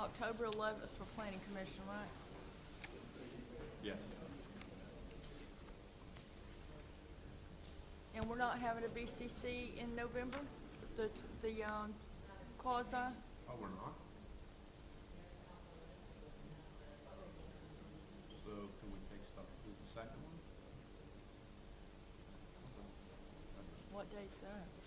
October eleventh for planning commission, right? Yes. And we're not having a BCC in November, the, the, um, quasi? Oh, we're not? So can we take stuff to the second one? What day's that?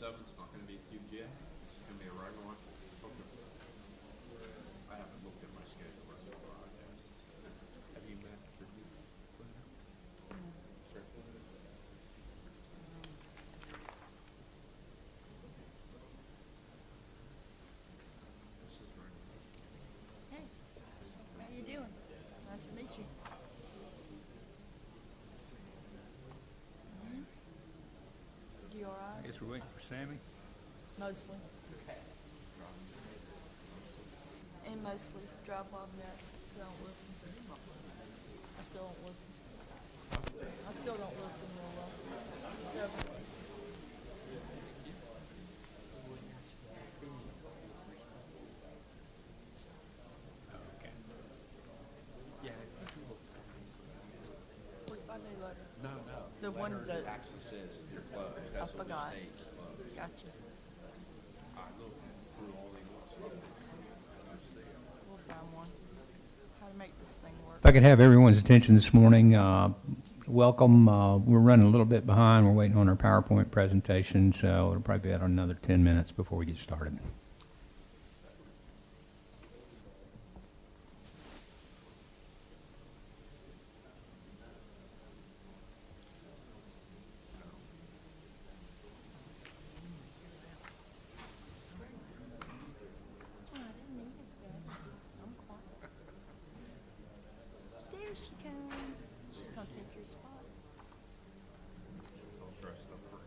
It's not going to be a QJ. It's going to be a regular one. Sammy. Mostly. And mostly drive Bob nuts, don't listen. I still don't listen. I still don't listen real well. So, Okay. Yeah. forty-five day letter. No, no. The one that- Actually says you're closed, that's what forgot. the state's closed. Gotcha. I looked through all. We'll find one. How to make this thing work. If I could have everyone's attention this morning, uh, welcome. Uh, We're running a little bit behind. We're waiting on our PowerPoint presentation, so it'll probably be another 10 minutes before we get started. Oh, I didn't need it, Dad. I'm quiet. There she comes. She's gonna take your spot. All dressed up for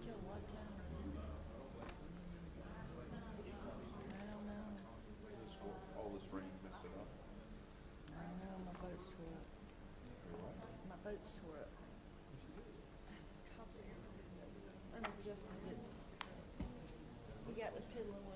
Kill what time? I don't know. All this rain mess it up. I don't know, my boat's tore up. My boat's tore up. Unadjusted it. We got the piddling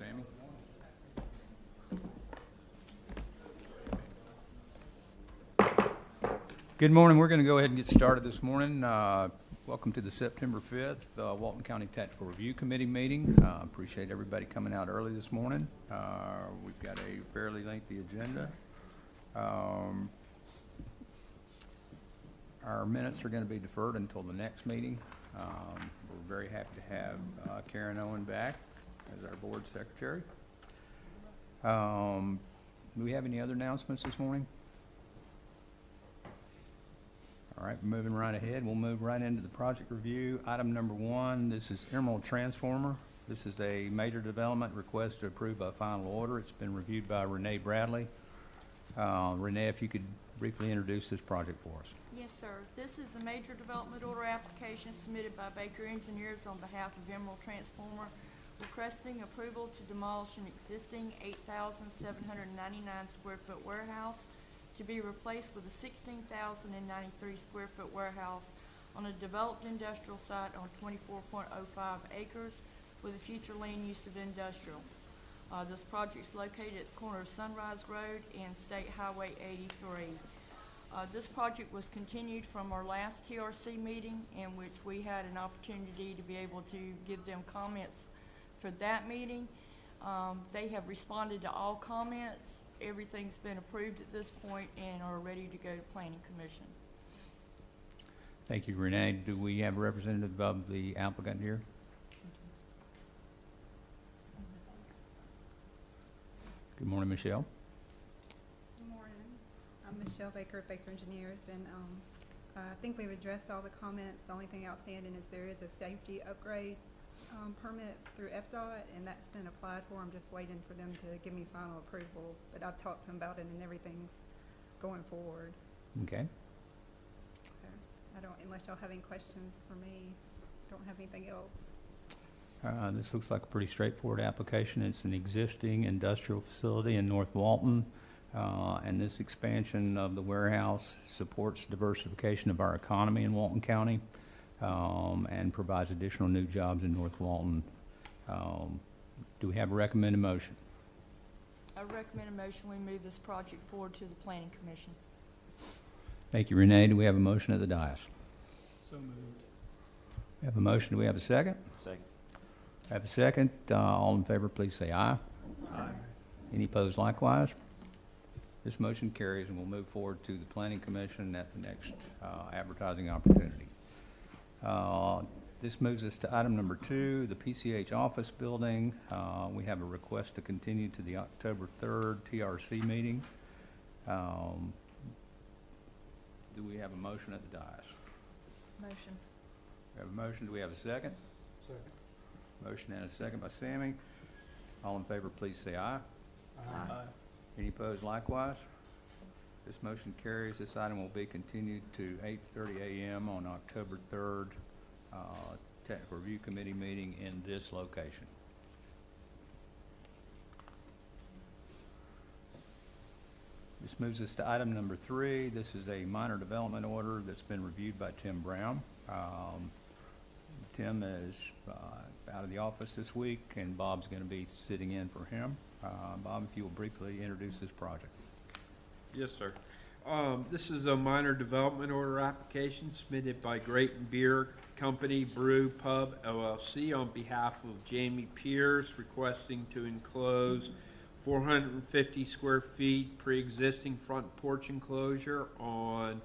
Sammy. Good morning. We're going to go ahead and get started this morning. Uh, Welcome to the September 5th uh, Walton County Technical Review Committee meeting. Uh, Appreciate everybody coming out early this morning. Uh, We've got a fairly lengthy agenda. Um, Our minutes are going to be deferred until the next meeting. Um, We're very happy to have uh, Karen Owen back as our board secretary. Um, Do we have any other announcements this morning? All right, moving right ahead, we'll move right into the project review. Item number one, this is Emerald Transformer. This is a major development request to approve by final order. It's been reviewed by Renee Bradley. Uh, Renee, if you could briefly introduce this project for us. Yes, sir. This is a major development order application submitted by Baker Engineers on behalf of Emerald Transformer, requesting approval to demolish an existing eight thousand seven hundred ninety-nine square foot warehouse to be replaced with a sixteen thousand and ninety-three square foot warehouse on a developed industrial site on twenty-four point oh five acres with a future land use of industrial. Uh, this is located at the corner of Sunrise Road and State Highway eighty-three. Uh, this project was continued from our last TRC meeting in which we had an opportunity to be able to give them comments for that meeting. Um, they have responded to all comments. Everything's been approved at this point and are ready to go to planning commission. Thank you, Renee. Do we have a representative of the applicant here? Good morning, Michelle. Good morning. I'm Michelle Baker of Baker Engineers, and um, I think we've addressed all the comments. The only thing outstanding is there is a safety upgrade um, permit through FDOT, and that's been applied for. I'm just waiting for them to give me final approval, but I've talked to them about it, and everything's going forward. Okay. So I don't, unless y'all have any questions for me, don't have anything else. Uh, This looks like a pretty straightforward application. It's an existing industrial facility in North Walton, uh, and this expansion of the warehouse supports diversification of our economy in Walton County um, and provides additional new jobs in North Walton. Um, Do we have a recommended motion? I recommend a motion, we move this project forward to the planning commission. Thank you, Renee. Do we have a motion at the dais? So moved. We have a motion. Do we have a second? Second. Have a second. Uh, All in favor, please say aye. Aye. Any opposed likewise? This motion carries and we'll move forward to the planning commission at the next uh, advertising opportunity. Uh, This moves us to item number two, the PCH office building. Uh, We have a request to continue to the October 3rd TRC meeting. Um, Do we have a motion at the dais? Motion. We have a motion. Do we have a second? Second. Motion and a second by Sammy. All in favor, please say aye. Aye. Any opposed likewise? This motion carries. This item will be continued to eight thirty AM on October third, uh, Technical Review Committee meeting in this location. This moves us to item number three. This is a minor development order that's been reviewed by Tim Brown. Um, Tim is uh, out of the office this week, and Bob's going to be sitting in for him. Uh, Bob, if you will briefly introduce this project. Yes, sir. Um, this is a minor development order application submitted by Grayton Beer Company Brew Pub LLC on behalf of Jamie Pierce requesting to enclose four hundred and fifty square feet pre-existing front porch enclosure on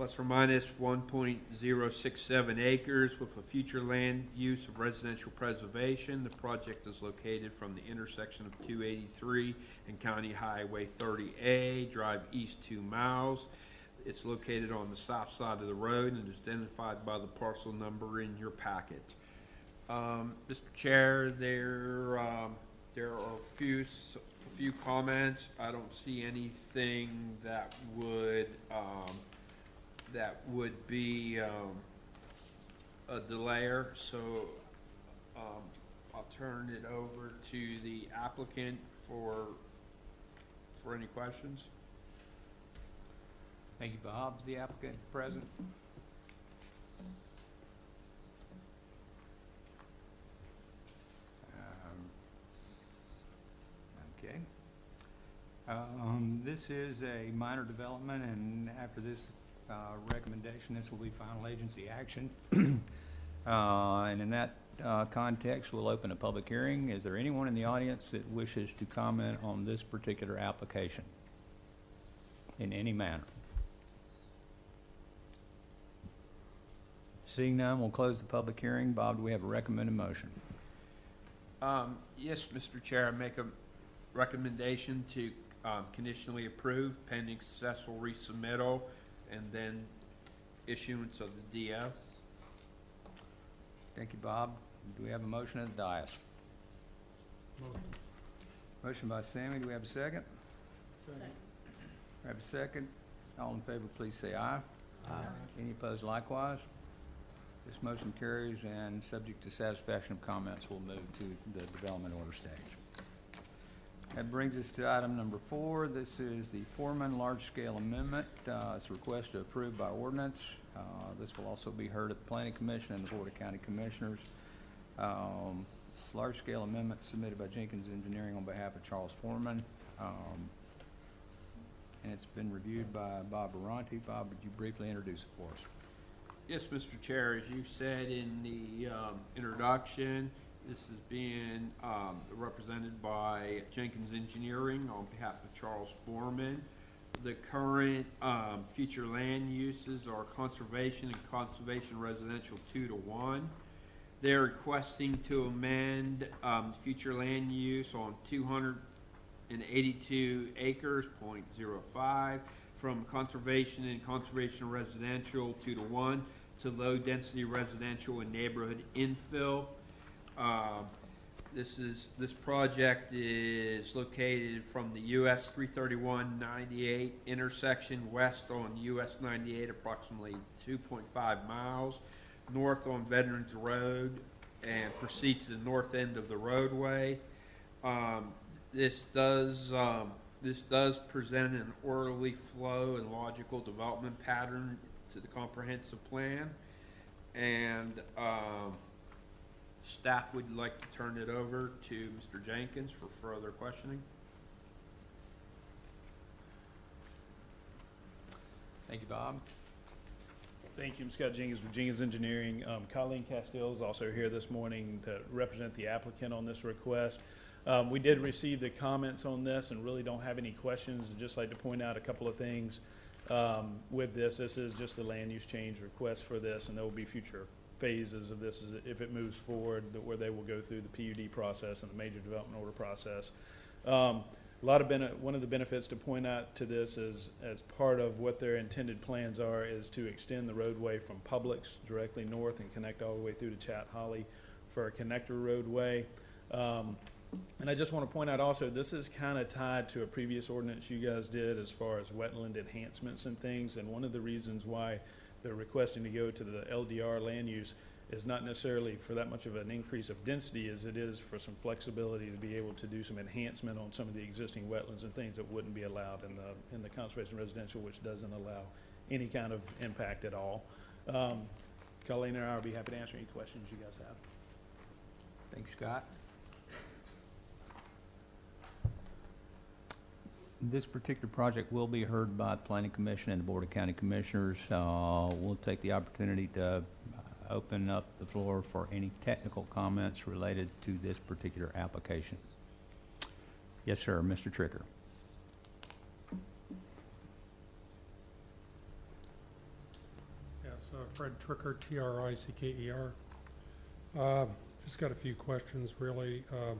plus or minus one point zero six seven acres with a future land use of residential preservation. The project is located from the intersection of two eighty-three and County Highway thirty A, drive east two miles. It's located on the south side of the road and is identified by the parcel number in your packet. Um, Mr. Chair, there, um, there are a few, a few comments. I don't see anything that would, um, that would be, um, a delayer, so, um, I'll turn it over to the applicant for, for any questions. Thank you, Bob. Is the applicant present? Um, Um, This is a minor development, and after this uh, recommendation, this will be final agency action. Uh, And in that uh, context, we'll open a public hearing. Is there anyone in the audience that wishes to comment on this particular application in any manner? Seeing none, we'll close the public hearing. Bob, do we have a recommended motion? Um, yes, Mr. Chair, I make a recommendation to, um, conditionally approve pending successful resubmittal and then issuance of the DF. Thank you, Bob. Do we have a motion at the dais? Motion Motion by Sammy, do we have a second? Second. We have a second. All in favor, please say aye. Aye. Any opposed likewise? This motion carries, and subject to satisfaction of comments, we'll move to the development order stage. That brings us to item number four. This is the Foreman Large-Scale Amendment. Uh, It's a request to approve by ordinance. Uh, This will also be heard at the Planning Commission and the Board of County Commissioners. Um, It's a large-scale amendment submitted by Jenkins Engineering on behalf of Charles Foreman. Um, and it's been reviewed by Bob Aronti. Bob, would you briefly introduce it for us? Yes, Mr. Chair, as you said in the um, introduction, this is being um, represented by Jenkins Engineering on behalf of Charles Foreman. The current um, future land uses are conservation and conservation residential two to one. They're requesting to amend um, future land use on two hundred and eighty-two acres, 0.05, from conservation and conservation residential two to one to low-density residential and neighborhood infill. Uh, This is, this project is located from the US 331-98 intersection west on US ninety-eight, approximately two point five miles, north on Veterans Road, and proceed to the north end of the roadway. Um, This does, um, this does present an orderly flow and logical development pattern to the comprehensive plan. And, um, staff would like to turn it over to Mr. Jenkins for further questioning. Thank you, Bob. Thank you, I'm Scott Jenkins with Jenkins Engineering. Um, Colleen Castile is also here this morning to represent the applicant on this request. Um, we did receive the comments on this and really don't have any questions. I'd just like to point out a couple of things, um, with this. This is just a land use change request for this, and there will be future phases of this it- if it moves forward, that where they will go through the PUD process and the major development order process. Um, a lot of bene- one of the benefits to point out to this is, as part of what their intended plans are, is to extend the roadway from Publix directly north and connect all the way through to Chat Holley for a connector roadway. Um, and I just want to point out also, this is kind of tied to a previous ordinance you guys did as far as wetland enhancements and things. And one of the reasons why they're requesting to go to the LDR land use is not necessarily for that much of an increase of density as it is for some flexibility to be able to do some enhancement on some of the existing wetlands and things that wouldn't be allowed in the, in the conservation residential, which doesn't allow any kind of impact at all. Um, Colleen and I will be happy to answer any questions you guys have. Thanks, Scott. This particular project will be heard by the Planning Commission and the Board of County Commissioners. Uh, We'll take the opportunity to open up the floor for any technical comments related to this particular application. Yes, sir, Mr. Tricker. Yes, uh, Fred Tricker, T-R-I-C-K-E-R. Uh, Just got a few questions, really. Uh,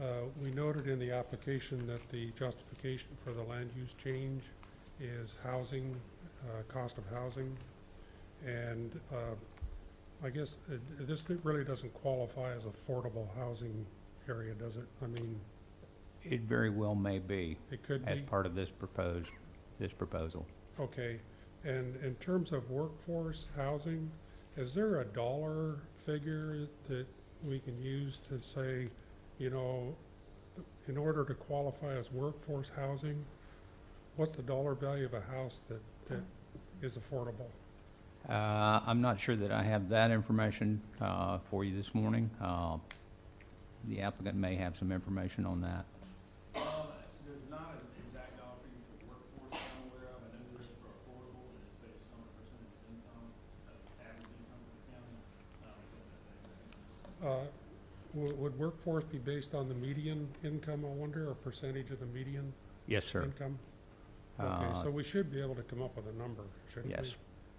uh, We noted in the application that the justification for the land use change is housing, uh, cost of housing. And uh, I guess uh, this really doesn't qualify as affordable housing area, does it? I mean, It very well may be it could be. as part of this proposed, this proposal. Okay, and in terms of workforce housing, is there a dollar figure that we can use to say, you know, in order to qualify as workforce housing, what's the dollar value of a house that, that is affordable? Uh, I'm not sure that I have that information uh, for you this morning. Uh, The applicant may have some information on that. There's not an exact workforce be based on the median income, I wonder, or percentage of the median Yes, sir. income? Okay, Uh, so we should be able to come up with a number, shouldn't we? Yes.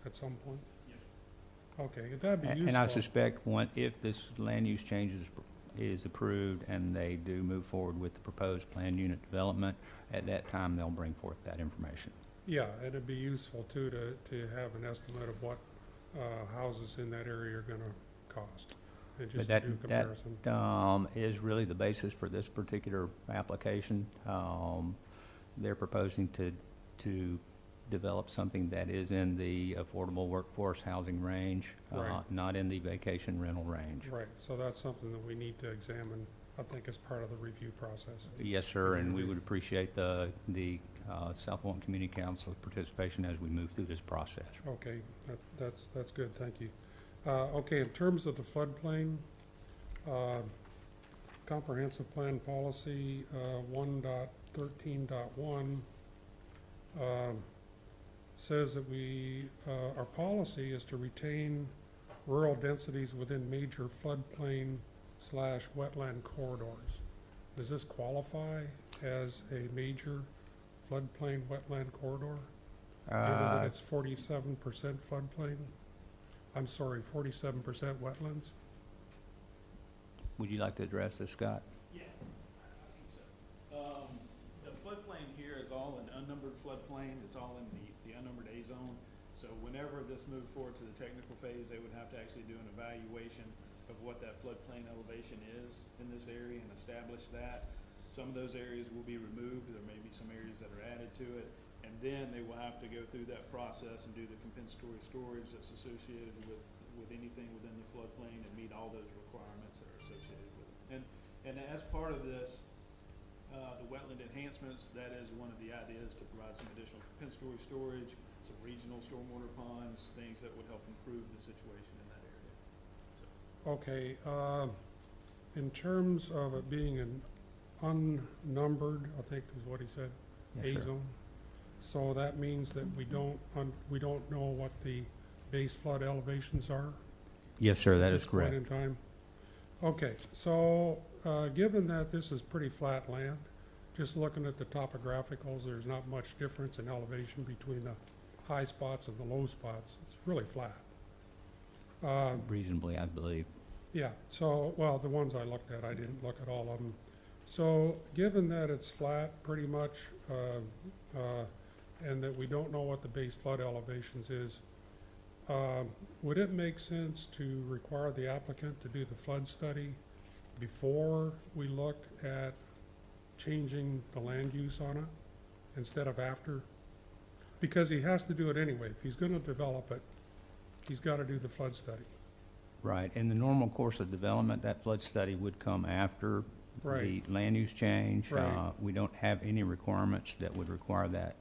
At some point? Okay, that'd be A- useful. And I suspect if this land use change is, is approved and they do move forward with the proposed planned unit development, at that time, they'll bring forth that information. Yeah, and it'd be useful too, to, to have an estimate of what, uh, houses in that area are gonna cost. And But just to that, do a that, um, is really the basis for this particular application. Um, they're proposing to, to develop something that is in the affordable workforce housing range, uh, Right. not in the vacation rental range. Right, so that's something that we need to examine, I think, as part of the review process. Yes, sir, and we would appreciate the, the, uh, South Walton Community Council's participation as we move through this process. Okay, that, that's, that's good, thank you. Uh, okay, in terms of the floodplain, uh, comprehensive plan policy, uh, one dot thirteen dot one, um, says that we, uh, our policy is to retain rural densities within major floodplain slash wetland corridors. Does this qualify as a major floodplain wetland corridor? Given that Uh, it's forty-seven percent floodplain, I'm sorry, forty-seven percent wetlands? would you like to address this, Scott? Yeah, I think so. Um, the floodplain here is all an unnumbered floodplain, it's all in the, the unnumbered A zone. So whenever this moved forward to the technical phase, they would have to actually do an evaluation of what that floodplain elevation is in this area and establish that. Some of those areas will be removed, there may be some areas that are added to it. And then they will have to go through that process and do the compensatory storage that's associated with, with anything within the floodplain and meet all those requirements that are associated with it. And and as part of this, uh, the wetland enhancements, that is one of the ideas to provide some additional compensatory storage, some regional stormwater ponds, things that would help improve the situation in that area. Okay, uh, in terms of it being an unnumbered, I think is what he said, Yes, A sir. zone. So that means that we don't, un- we don't know what the base flood elevations are? Yes, sir, that is at this point correct. in time? Okay, so, uh, given that this is pretty flat land, just looking at the topographicals, there's not much difference in elevation between the high spots and the low spots. It's really flat. Uh, Reasonably, I believe. yeah, so, well, the ones I looked at, I didn't look at all of them. So, given that it's flat, pretty much, uh, uh, and that we don't know what the base flood elevations is, um, would it make sense to require the applicant to do the flood study before we looked at changing the land use on it, instead of after? Because he has to do it anyway. If he's gonna develop it, he's gotta do the flood study. Right, in the normal course of development, that flood study would come after the land use change. Right. Uh, We don't have any requirements that would require that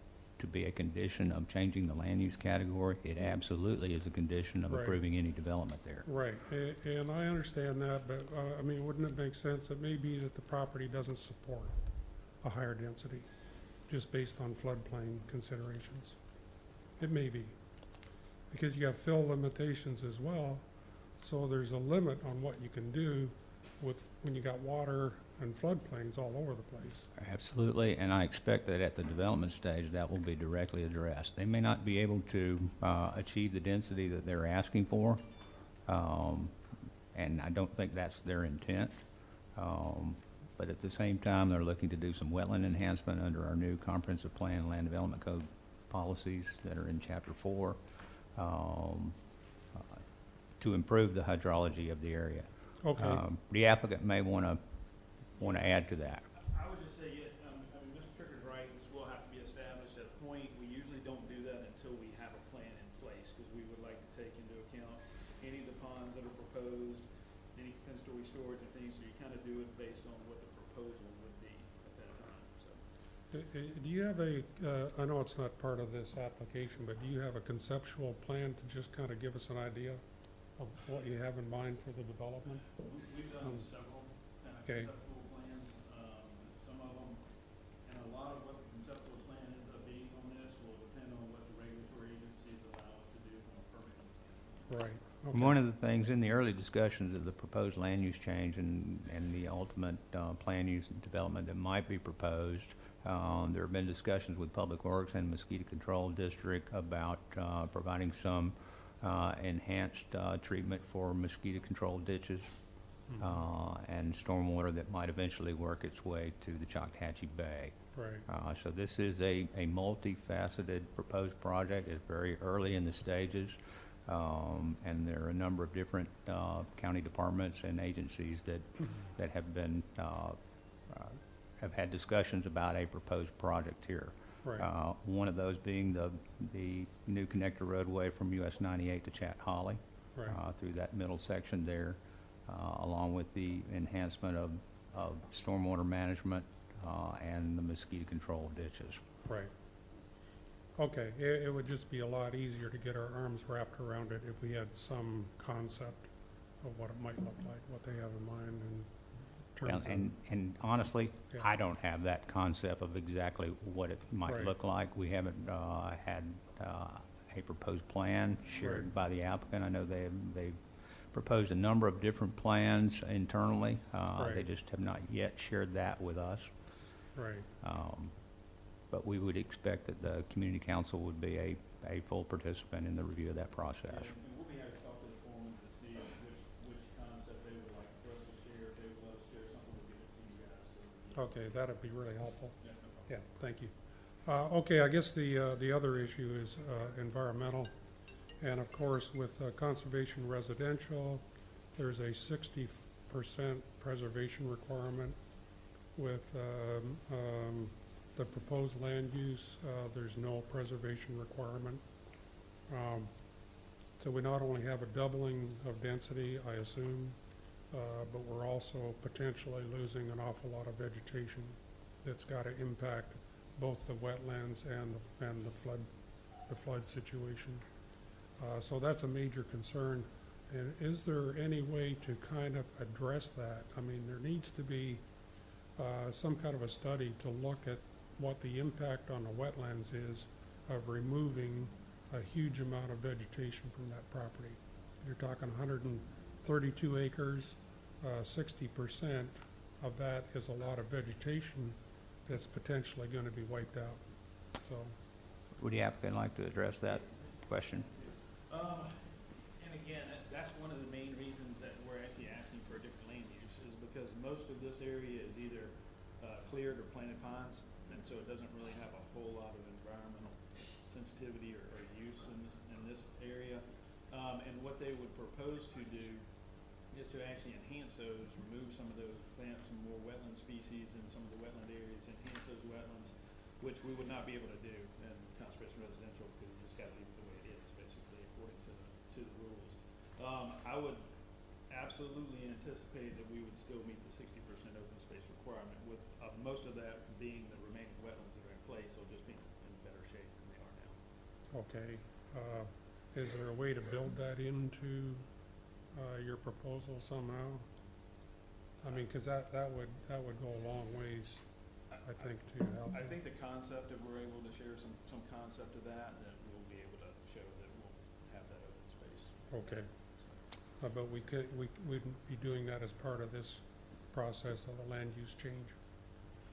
to be a condition of changing the land use category. It absolutely is a condition of Right. approving any development there. Right, a- and I understand that, but, uh, I mean, wouldn't it make sense, it may be that the property doesn't support a higher density, just based on floodplain considerations? It may be, because you have fill limitations as well, so there's a limit on what you can do with, when you got water and floodplains all over the place. Absolutely, and I expect that at the development stage, that will be directly addressed. They may not be able to uh, achieve the density that they're asking for, um, and I don't think that's their intent. Um, But at the same time, they're looking to do some wetland enhancement under our new comprehensive plan land development code policies that are in chapter four um, uh, to improve the hydrology of the area. Okay, Um, The applicant may want to, want to add to that. I would just say, yeah, um, I mean, Mr. Tricker's right, this will have to be established at a point. We usually don't do that until we have a plan in place, because we would like to take into account any of the ponds that are proposed, any compensatory storage and things, so you kind of do it based on what the proposal would be at that time, so. Uh, uh, do you have a, uh, I know it's not part of this application, but do you have a conceptual plan to just kind of give us an idea of what you have in mind for the development? We- We've done Um, several kind of okay. conceptual plans, um, some of them, and a lot of what the conceptual plan ends up being on this will depend on what the regulatory agencies allow us to do from a permitting standpoint. Right, one of the things in the early discussions of the proposed land use change and, and the ultimate, uh, plan use and development that might be proposed, um, there have been discussions with Public Works and Mosquito Control District about, uh, providing some, uh, enhanced, uh, treatment for mosquito control ditches, uh, and stormwater that might eventually work its way to the Choctawhatchee Bay. Right, Uh, So this is a, a multifaceted proposed project. It's very early in the stages. Um, And there are a number of different uh, county departments and agencies that, that have been, uh, uh, have had discussions about a proposed project here. right, Uh, One of those being the, the new connector roadway from US 98 to Chat Holley right, uh, through that middle section there, uh, along with the enhancement of, of stormwater management uh, and the mosquito control ditches. right. Okay, it, it would just be a lot easier to get our arms wrapped around it if we had some concept of what it might look like, what they have in mind in Well, terms of. And, and honestly, Yeah. I don't have that concept of exactly what it might Right. look like. We haven't uh, had uh, a proposed plan shared Right. by the applicant. I know they, they've proposed a number of different plans internally. Uh, They Right. just have not yet shared that with us. Right, Um, But we would expect that the community council would be a, a full participant in the review of that process. And we'll be happy to talk to the foreman to see which, which concept they would like for us to share, if they would let us share something, we'll give it to you guys to okay, that'd be really helpful. Yes, no. Yeah, thank you. Uh, okay, I guess the, uh, the other issue is, uh, environmental. And of course, with uh, conservation residential, there's a sixty percent preservation requirement. With, um, um, the proposed land use, uh, there's no preservation requirement. Um, so we not only have a doubling of density, I assume, uh, but we're also potentially losing an awful lot of vegetation that's gotta impact both the wetlands and, the- and the flood, the flood situation. Uh, so that's a major concern. And is there any way to kind of address that? I mean, there needs to be, uh, some kind of a study to look at what the impact on the wetlands is of removing a huge amount of vegetation from that property. You're talking hundred and thirty-two acres, uh, sixty percent of that is a lot of vegetation that's potentially gonna be wiped out. So, Would the applicant like to address that question? Um, and again, that's one of the main reasons that we're actually asking for a different land use, is because most of this area is either, uh, cleared or planted pines, and so it doesn't really have a whole lot of environmental sensitivity or, or use in this, in this area. Um, and what they would propose to do is to actually enhance those, remove some of those, plants, some more wetland species in some of the wetland areas, enhance those wetlands, which we would not be able to do in conservation residential, because you just gotta leave it the way it is, basically, according to the, to the rules. Um, I would absolutely anticipate that we would still meet the sixty percent open space requirement, with, uh, most of that being the remaining wetlands that are in place, so just being in better shape than they are now. Okay, uh, is there a way to build that into, uh, your proposal somehow? I mean, cause that, that would, that would go a long ways, I think, to help. I think the concept, if we're able to share some, some concept of that, then we'll be able to show that we'll have that open space. Okay. Uh, but we could, we wouldn't be doing that as part of this process of the land use change.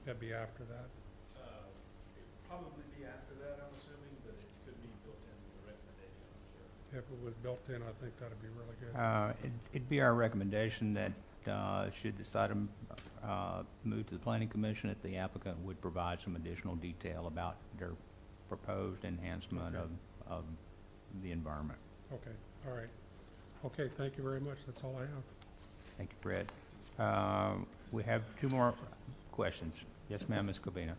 That'd be after that. Uh, it'd probably be after that, I'm assuming, but it could be built into the recommendation, I'm sure. If it was built in, I think that'd be really good. Uh, it- It'd be our recommendation that, uh, should this item uh, move to the planning commission, that the applicant would provide some additional detail about their proposed enhancement of, of the environment. Okay, all right. Okay, thank you very much. That's all I have. Thank you, Fred. Um, We have two more questions. Yes, ma'am, Ms. Covina.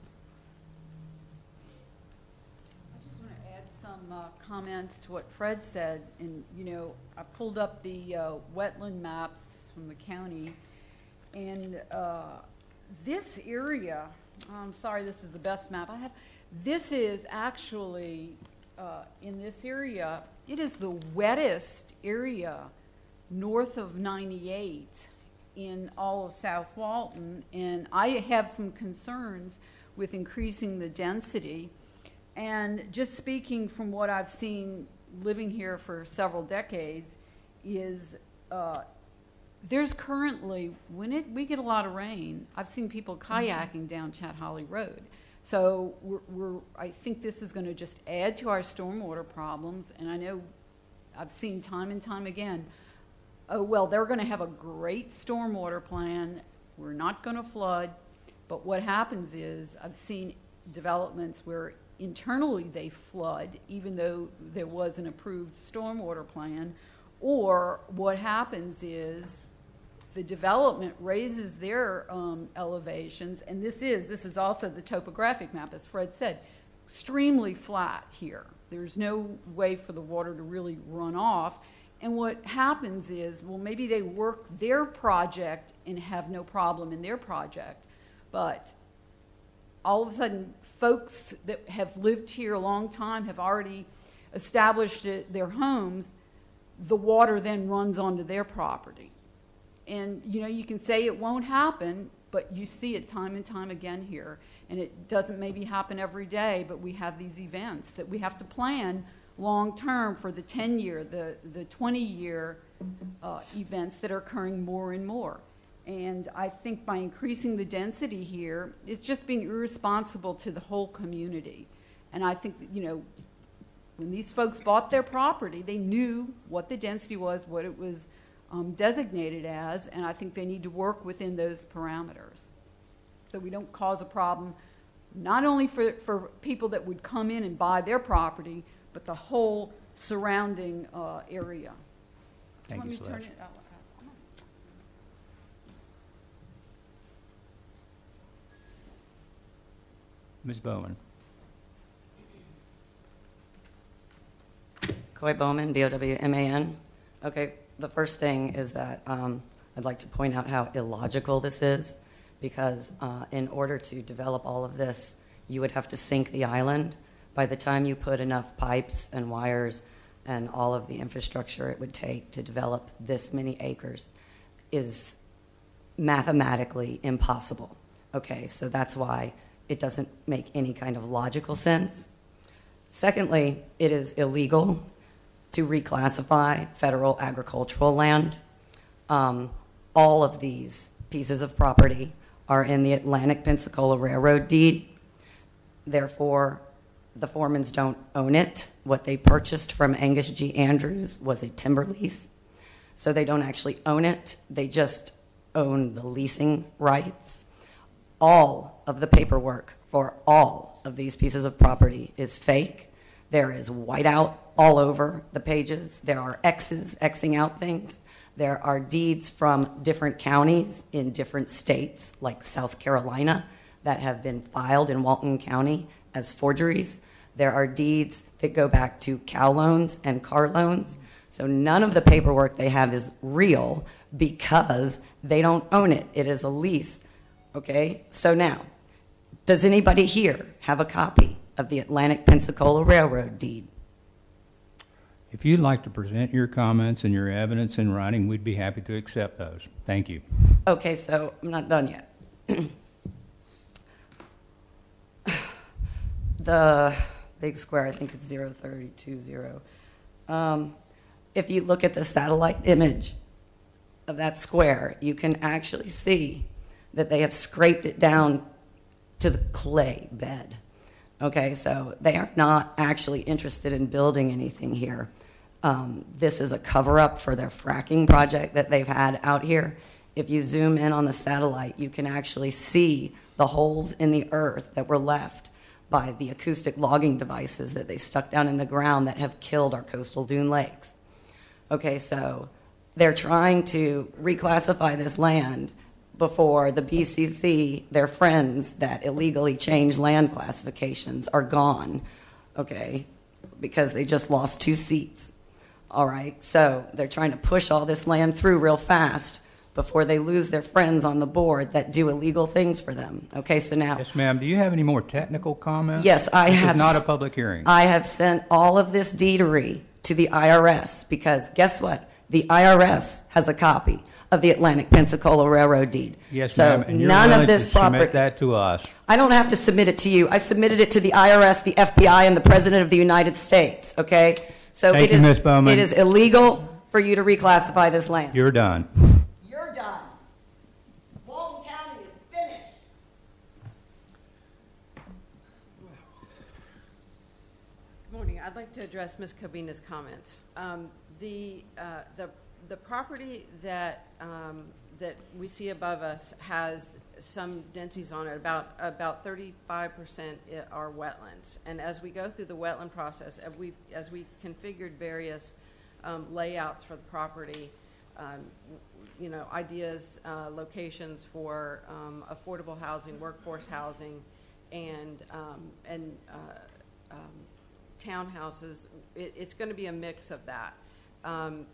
I just want to add some uh, comments to what Fred said, and, you know, I pulled up the uh, wetland maps from the county, and uh, this area, I'm sorry, this is the best map I have, this is actually, uh, in this area, it is the wettest area north of 98 in all of South Walton, and I have some concerns with increasing the density. And just speaking from what I've seen living here for several decades, is, uh, there's currently, when it, we get a lot of rain, I've seen people kayaking down Chat Holley Road. So we're, we're, I think this is gonna just add to our stormwater problems, and I know, I've seen time and time again, oh, well, they're gonna have a great stormwater plan, we're not gonna flood, but what happens is, I've seen developments where internally they flood, even though there was an approved stormwater plan, or what happens is, the development raises their um, elevations, and this is, this is also the topographic map, as Fred said, extremely flat here. There's no way for the water to really run off. And what happens is, well, maybe they work their project and have no problem in their project, but all of a sudden, folks that have lived here a long time have already established it, their homes, the water then runs onto their property. And, you know, you can say it won't happen, but you see it time and time again here. And it doesn't maybe happen every day, but we have these events that we have to plan long-term for the 10-year, the, the 20-year uh, events that are occurring more and more. And I think by increasing the density here, it's just being irresponsible to the whole community. And I think, that, you know, when these folks bought their property, they knew what the density was, what it was um, designated as, and I think they need to work within those parameters. So we don't cause a problem, not only for, for people that would come in and buy their property, but the whole surrounding uh, area. Thank Want you, me turn it- oh, Ms. Bowman? Coy Bowman, B-O-W-M-A-N. Okay, the first thing is that um, I'd like to point out how illogical this is, because uh, in order to develop all of this, you would have to sink the island. By the time you put enough pipes and wires and all of the infrastructure it would take to develop this many acres is mathematically impossible. Okay, so that's why it doesn't make any kind of logical sense. Secondly, it is illegal to reclassify federal agricultural land. Um, all of these pieces of property are in the Atlantic Pensacola Railroad deed. Therefore, the Foremans don't own it. What they purchased from Angus G. Andrews was a timber lease. So they don't actually own it, they just own the leasing rights. All of the paperwork for all of these pieces of property is fake. There is whiteout all over the pages. There are X's Xing out things. There are deeds from different counties in different states, like South Carolina, that have been filed in Walton County as forgeries. There are deeds that go back to cow loans and car loans. So none of the paperwork they have is real because they don't own it. It is a lease. Okay? So now, does anybody here have a copy of the Atlantic Pensacola Railroad deed? If you'd like to present your comments and your evidence in writing, we'd be happy to accept those. Thank you. Okay, so I'm not done yet. the big square, I think it's 0320. Um, if you look at the satellite image of that square, you can actually see that they have scraped it down to the clay bed. Okay, so they are not actually interested in building anything here. Um, this is a cover up for their fracking project that they've had out here. If you zoom in on the satellite, you can actually see the holes in the earth that were left by the acoustic logging devices that they stuck down in the ground that have killed our coastal dune lakes. Okay, so they're trying to reclassify this land before the BCC, their friends that illegally change land classifications, are gone, okay, because they just lost two seats. All right, so they're trying to push all this land through real fast before they lose their friends on the board that do illegal things for them. Okay, so now. Yes, ma'am, do you have any more technical comments? Yes, I This have is not a public hearing. I have sent all of this deedery to the IRS because guess what? The IRS has a copy of the Atlantic Pensacola Railroad deed. Yes, so ma'am, and you're none willing of to this submit property. that to us. I don't have to submit it to you. I submitted it to the IRS, the FBI, and the President of the United States. Okay, so Thank it you, is- Ms. Bowman. It is illegal for you to reclassify this land. You're done. You're done. Walton County is finished. Good morning. I'd like to address Ms. Cobina's comments. Um, The, uh, the, the property that, um, that we see above us has some densities on it, about, about thirty-five percent are wetlands. And as we go through the wetland process, as we, as we configured various um, layouts for the property, um, you know, ideas, uh, locations for um, affordable housing, workforce housing, and, um, and uh, um, townhouses, it, it's going to be a mix of that. Um,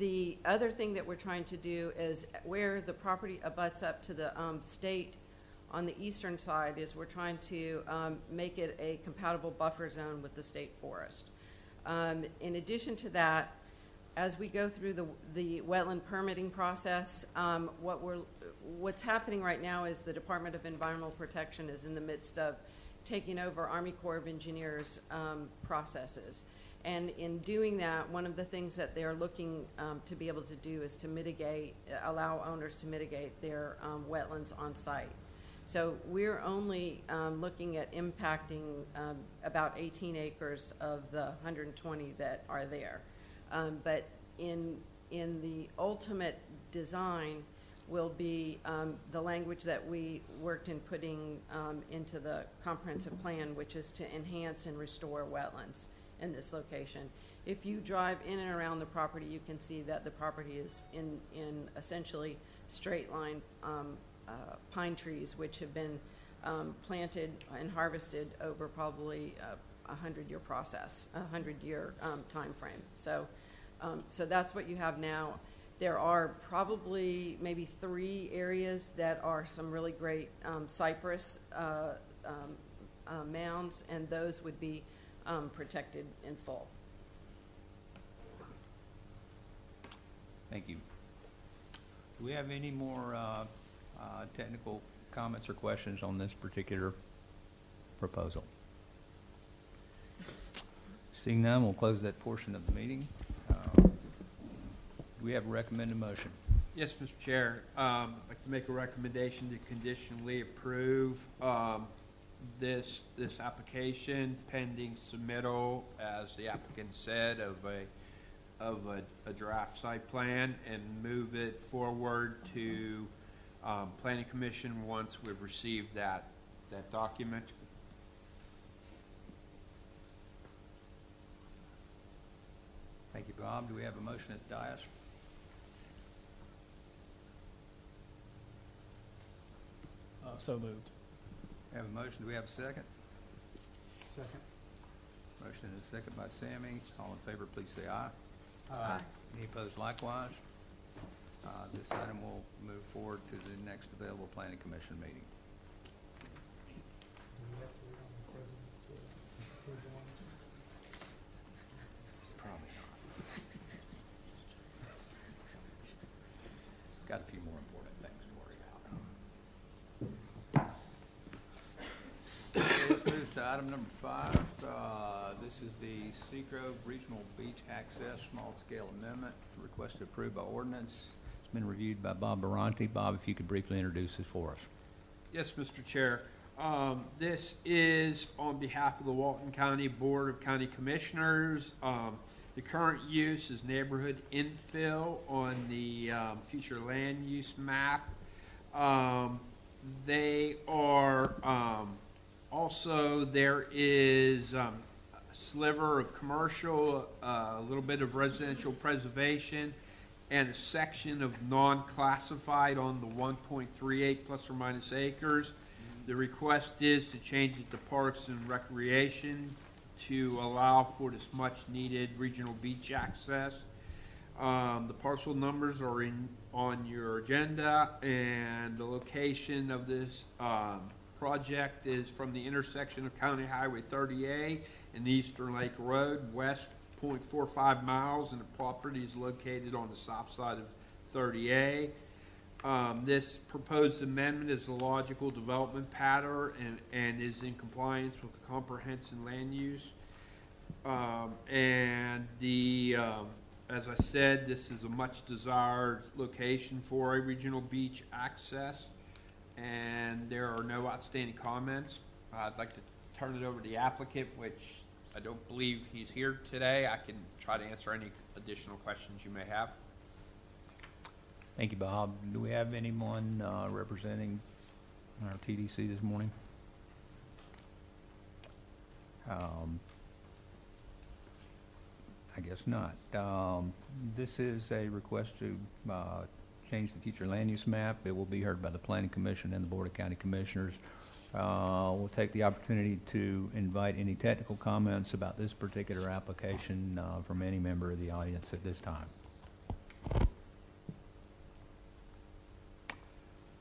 The other thing that we're trying to do is where the property abuts up to the um, state on the eastern side is we're trying to um, make it a compatible buffer zone with the state forest. Um, In addition to that, as we go through the, the wetland permitting process, um, what we're, what's happening right now is the Department of Environmental Protection is in the midst of taking over Army Corps of Engineers, um, processes. And in doing that, one of the things that they're looking, um, to be able to do is to mitigate, allow owners to mitigate their, um, wetlands on site. So we're only um, looking at impacting um, about 18 acres of the 120 that are there. Um, But in, in the ultimate design will be um, the language that we worked in putting into the comprehensive plan, which is to enhance and restore wetlands in this location. If you drive in and around the property, you can see that the property is in, in essentially straight line um, uh, pine trees, which have been um, planted and harvested over probably a hundred-year process, a hundred-year um, timeframe. So, um, so that's what you have now. There are probably maybe three areas that are some really great um, cypress uh, um, uh, mounds, and those would be um, protected in full. Thank you. Do we have any more uh, uh, technical comments or questions on this particular proposal? Seeing none, we'll close that portion of the meeting. Uh, Do we have a recommended motion? Yes, Mr. Chair. Um, I'd like to make a recommendation to conditionally approve, um, this, this application pending submittal, as the applicant said, of a, of a, a draft site plan and move it forward to, um, planning commission once we've received that, that document. Thank you, Bob. Do we have a motion at the dais? Uh, So moved. We Have a motion, do we have a second? Second. Motion and a second by Sammy. All in favor, please say aye. Aye. Any opposed likewise? Uh, This item will move forward to the next available planning commission meeting. Probably not. Got a few more important things to worry about. Okay, Let's move to item number five. Uh, This is the Seagrove Regional Beach Access Small Scale Amendment requested approved by ordinance. It's been reviewed by Bob Baranti. Bob, if you could briefly introduce this for us. Yes, Mr. Chair. Um, this is on behalf of the Walton County Board of County Commissioners. Um, the current use is neighborhood infill on the, um, future land use map. Um, they are, um, also, there is, um, a sliver of commercial, uh, a little bit of residential preservation, and a section of non-classified on the one point three eight plus or minus acres. The request is to change it to Parks and Recreation to allow for this much-needed regional beach access. Um, the parcel numbers are in, on your agenda, and the location of this, um, project is from the intersection of County Highway thirty A and Eastern Lake Road, west 0.45 miles, and the property is located on the south side of thirty A. Um, this proposed amendment is a logical development pattern and, and is in compliance with the comprehensive land use. Um, and the, um, as I said, this is a much-desired location for a regional beach access, and there are no outstanding comments. I'd like to turn it over to the applicant, which I don't believe he's here today. I can try to answer any additional questions you may have. Thank you, Bob. Do we have anyone uh, representing our TDC this morning? Um, I guess not. Um, This is a request to uh, change the future land use map. It will be heard by the Planning Commission and the Board of County Commissioners. Uh, We'll take the opportunity to invite any technical comments about this particular application uh, from any member of the audience at this time.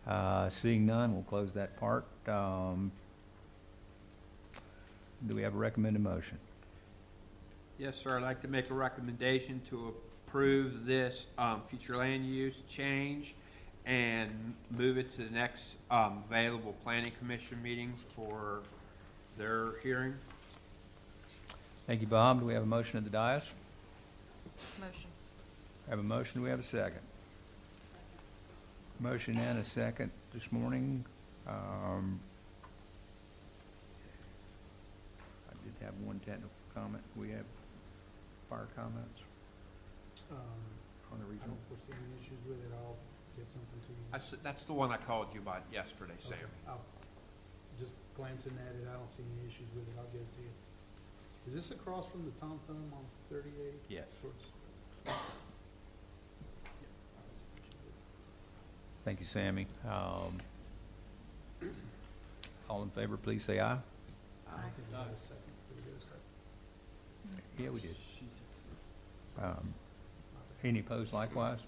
Uh, Seeing none, we'll close that part. Um, Do we have a recommended motion? Yes, sir, I'd like to make a recommendation to approve this, um, future land use change and move it to the next, um, available planning commission meeting for their hearing. Thank you, Bob. Do we have a motion at the dais? Motion. We Have a motion, do we have a second? Motion and a second this morning. Um, I did have one technical comment. We have fire comments Um, on the I regional. don't foresee any issues with it, I'll get something to you. That's, that's the one I called you about yesterday, Sam. Okay, I'll, just glancing at it, I don't see any issues with it, I'll get it to you. Is this across from the Tom Thumb on thirty-eight? Yes. Towards- Thank you, Sammy. Um, All in favor, please say aye. I think we got a second, Did we get a second? Yeah, we did. Um, Any opposed likewise?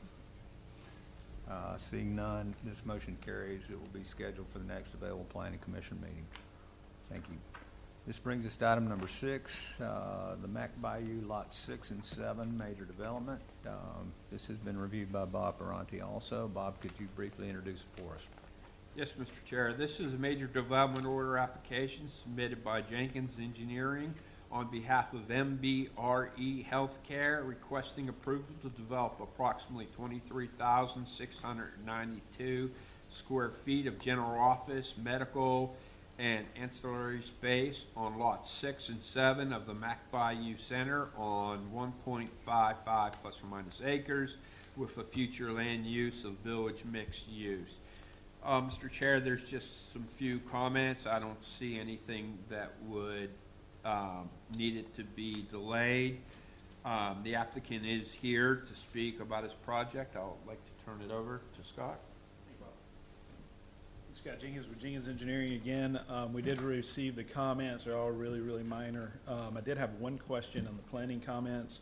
Uh, Seeing none, this motion carries. It will be scheduled for the next available planning commission meeting. Thank you. This brings us to item number six, uh, the Mack Bayou Lot Six and Seven, major development. Um, This has been reviewed by Bob Ferranti also. Bob, could you briefly introduce it for us? Yes, Mr. Chair, this is a major development order application submitted by Jenkins Engineering on behalf of MBRE Healthcare requesting approval to develop approximately twenty-three thousand six hundred and ninety-two square feet of general office, medical, and ancillary space on lots six and seven of the Mack Bayou Center on one point five five plus or minus acres with a future land use of village mixed use. Uh, Mr. Chair, there's just some few comments. I don't see anything that would, um, need it to be delayed. Um, the applicant is here to speak about his project. I'll like to turn it over to Scott. Scott Jenkins with Jenkins Engineering again. Um, we did receive the comments, they're all really, really minor. Um, I did have one question on the planning comments.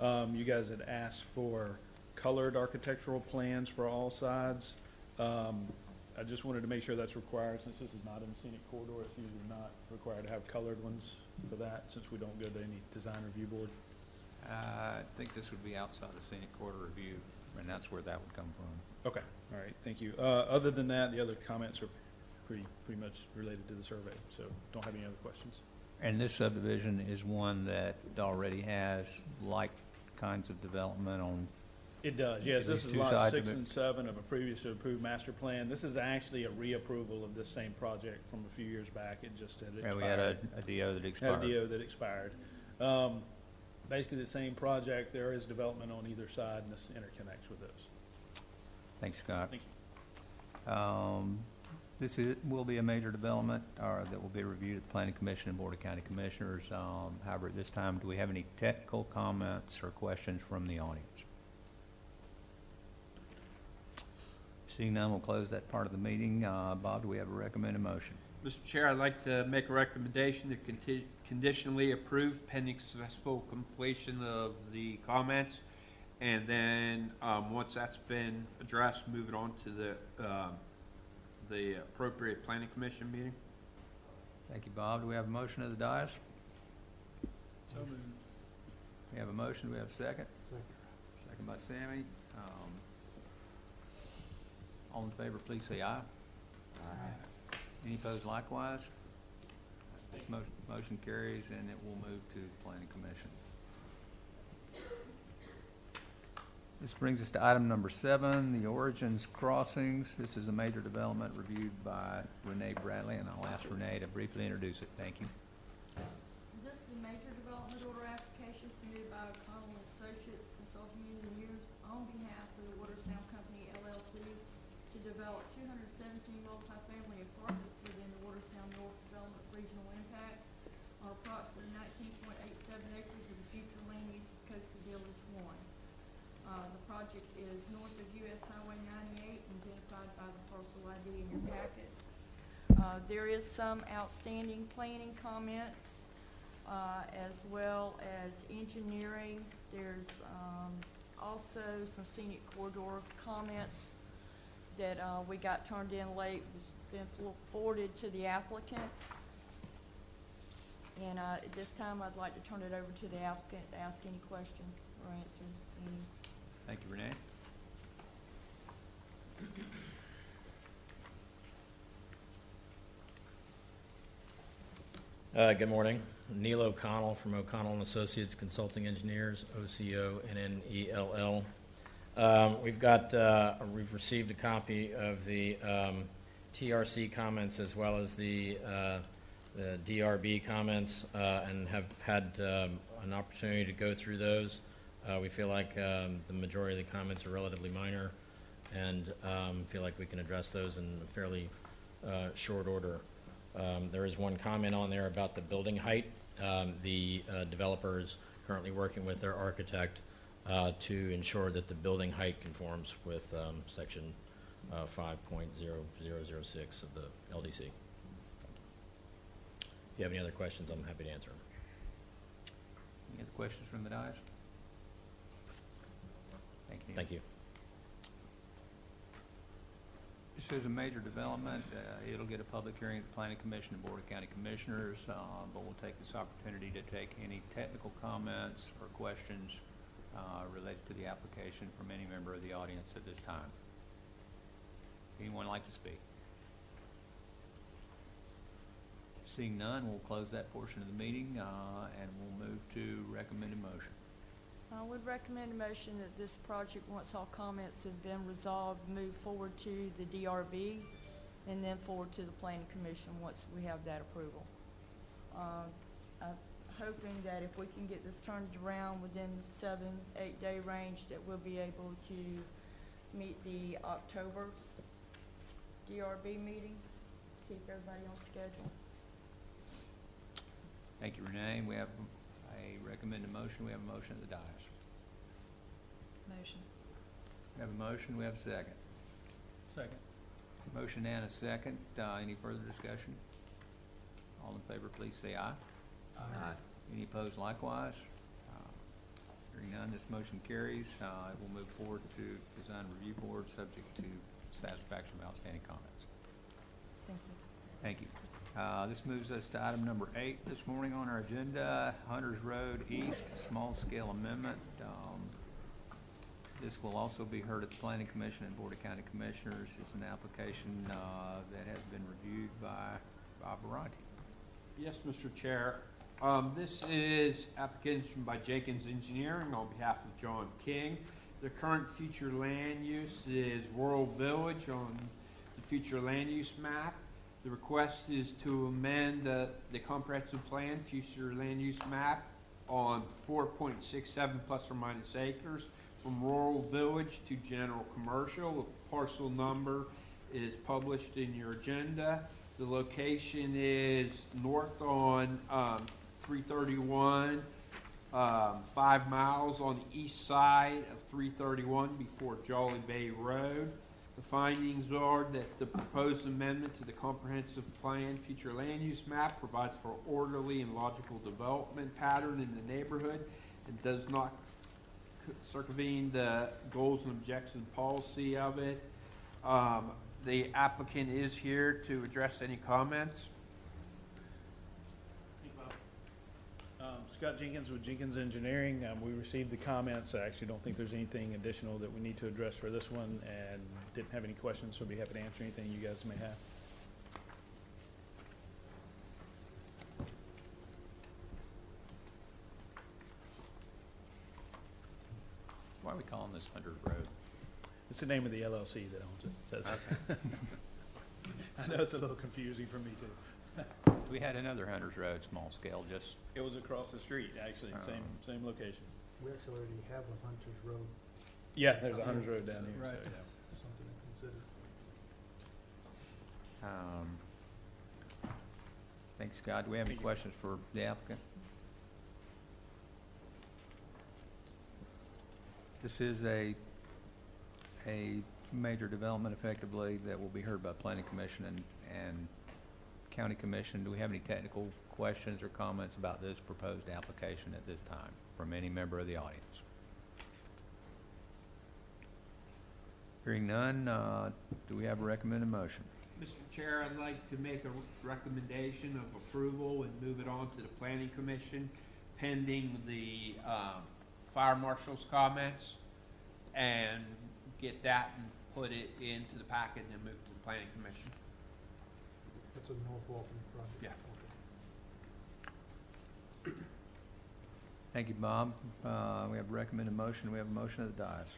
Um, you guys had asked for colored architectural plans for all sides. Um, I just wanted to make sure that's required, since this is not in the scenic corridor, it's usually not required to have colored ones for that, since we don't go to any design review board. Uh, I think this would be outside of scenic corridor review, and that's where that would come from. Okay, all right, thank you. Uh, other than that, the other comments are pretty, pretty much related to the survey, so don't have any other questions. And this subdivision is one that already has like kinds of development on, It does, yes, this is two lot sides of six it. and seven of a previously approved master plan. This is actually a reapproval of this same project from a few years back, it just had yeah, we had a, a DO that Had a expired. DO that expired. Um, basically the same project, there is development on either side, and this interconnects with this. Thanks, Scott. Thank Um, this is, will be a major development, or that will be reviewed at the Planning Commission and Board of County Commissioners. Um, however, at this time, do we have any technical comments or questions from the audience? Seeing none, we'll close that part of the meeting. Uh, Bob, do we have a recommended motion? Mr. Chair, I'd like to make a recommendation to conti- conditionally approve pending successful completion of the comments. And then, um, once that's been addressed, move it on to the, um, the appropriate planning commission meeting. Thank you, Bob. Do we have a motion of the dais? So moved. We have a motion, do we have a second? Second. Second by Sammy. All in favor, please say aye. Any opposed likewise? This mo- motion carries and it will move to planning commission. This brings us to item number seven, the Origins Crossings. This is a major development reviewed by Renee Bradley, and I'll ask Renee to briefly introduce it. Thank you. This is a major development order application submitted by O'Connell and Associates Consulting Engineers on behalf of the Watersound Company LLC to develop two hundred seventeen multifamily apartments within the Watersound North Development Regional Impact on approximately nineteen point eight seven acres of the future land use of Coastal Village One. Uh, the project is north of US Highway ninety-eight, identified by the parcel ID in your packet. Uh, there is some outstanding planning comments, uh, as well as engineering. There's, um, also some scenic corridor comments that, uh, we got turned in late, was been forwarded to the applicant. And, uh, at this time, I'd like to turn it over to the applicant to ask any questions or answer any. Thank you, Renee. Good morning. Neil O'Connell from O'Connell and Associates Consulting Engineers, O-C-O-N-N-E-L-L. Um, We've got, uh, we've received a copy of the um, TRC comments as well as the uh, DRB comments uh, and have had um, an opportunity to go through those. Uh, We feel like the majority of the comments are relatively minor and feel like we can address those in fairly uh, short order. Um, There is one comment on there about the building height. Um, The uh, developer is currently working with their architect uh, to ensure that the building height conforms with um, section uh, 5.0006 of the LDC. If you have any other questions, I'm happy to answer them. Any other questions from the dais? Thank you. Thank you. This is a major development. Uh, It'll get a public hearing at the Planning Commission and Board of County Commissioners, uh, but we'll take this opportunity to take any technical comments or questions uh, related to the application from any member of the audience at this time. Anyone like to speak? Seeing none, we'll close that portion of the meeting, uh, and we'll move to recommended motion. I would recommend a motion that this project, once all comments have been resolved, move forward to the DRB and then forward to the planning commission once we have that approval. Uh, I'm hoping that if we can get this turned around within the seven, eight day range, that we'll be able to meet the October DRB meeting, keep everybody on schedule. Thank you, Renee. We have a recommended motion. We have a motion at the dais. Motion. We have a motion. We have a second. Second. Motion and a second. Uh, any further discussion? All in favor, please say aye. Any opposed likewise? Uh, Hearing none, this motion carries. Uh, it will move forward to Design Review Board, subject to satisfaction of outstanding comments. Thank you. Thank you. Uh, This moves us to item number eight this morning on our agenda, Hunters Road East, small-scale amendment. Um, This will also be heard at the Planning Commission and Board of County Commissioners. It's an application uh, that has been reviewed by Bob Baranti. Yes, Mr. Chair. Um, this is application by Jenkins Engineering on behalf of John King. The current future land use is rural village on the future land use map. The request is to amend the, the comprehensive plan, future land use map on four point six seven plus or minus acres from rural village to general commercial. The parcel number is published in your agenda. The location is north on, um, three thirty-one, um, five miles on the east side of three thirty-one before Jolly Bay Road. The findings are that the proposed amendment to the comprehensive plan future land use map provides for orderly and logical development pattern in the neighborhood and does not circumvene the goals and objectives policy of it. Um, the applicant is here to address any comments. Um, Scott Jenkins with Jenkins Engineering. Um, we received the comments. I actually don't think there's anything additional that we need to address for this one and didn't have any questions, so I'd be happy to answer anything you guys may have. Why are we calling this Hunter's Road? It's the name of the LLC that owns it. so it's- I know it's a little confusing for me too. We had another Hunter's Road, small scale, just, It was across the street, actually, same, same location. We actually already have a Hunter's Road, Yeah, there's a Hunter's Road down here, Right. so, yeah. something to consider. um, thanks, Scott. Do we have any Thank you. questions for the applicant? This is a, a major development effectively that will be heard by planning commission and, and county commission. Do we have any technical questions or comments about this proposed application at this time from any member of the audience? Hearing none, uh, do we have a recommended motion? Mr. Chair, I'd like to make a recommendation of approval and move it on to the planning commission pending the, um, fire marshal's comments and get that and put it into the packet and then move to the planning commission. That's a North Walton project. Yeah. Okay. Thank you, Bob. Uh, we have a recommended motion, we have a motion of the dais.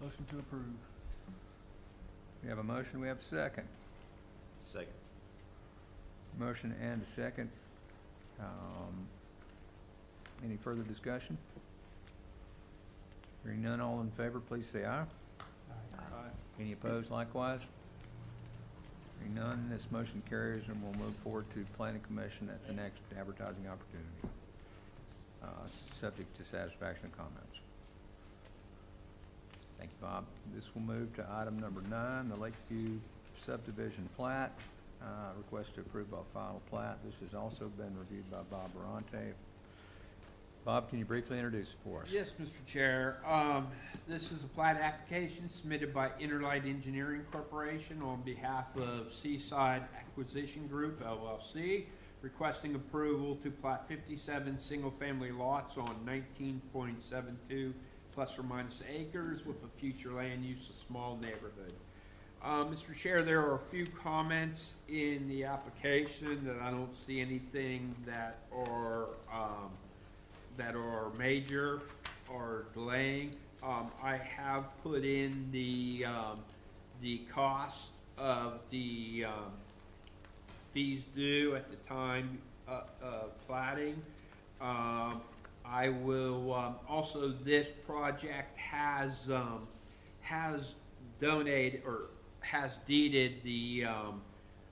Motion to approve. We have a motion, we have a second. Second. Motion and a second. Um, Any further discussion? Hearing none, all in favor, please say aye. Aye. Any opposed likewise? Hearing none, this motion carries and we'll move forward to planning commission at the next advertising opportunity, uh, subject to satisfaction of comments. Thank you, Bob. This will move to item number nine, the Lakeview subdivision plat. Uh, request to approve by final plat. This has also been reviewed by Bob Barante. Bob, can you briefly introduce it for us? Yes, Mr. Chair. Um, this is a plat application submitted by Innerlight Engineering Corporation on behalf of Seaside Acquisition Group LLC, requesting approval to plat fifty-seven single-family lots on nineteen point seven two plus or minus acres with a future land use, a small neighborhood. Uh, Mr. Chair, there are a few comments in the application that I don't see anything that are, um, that are major or delaying. Um, I have put in the, um, the cost of the, um, fees due at the time, uh, of platting. Um, I will, um, also, this project has, um, has donated, or has deeded the, um,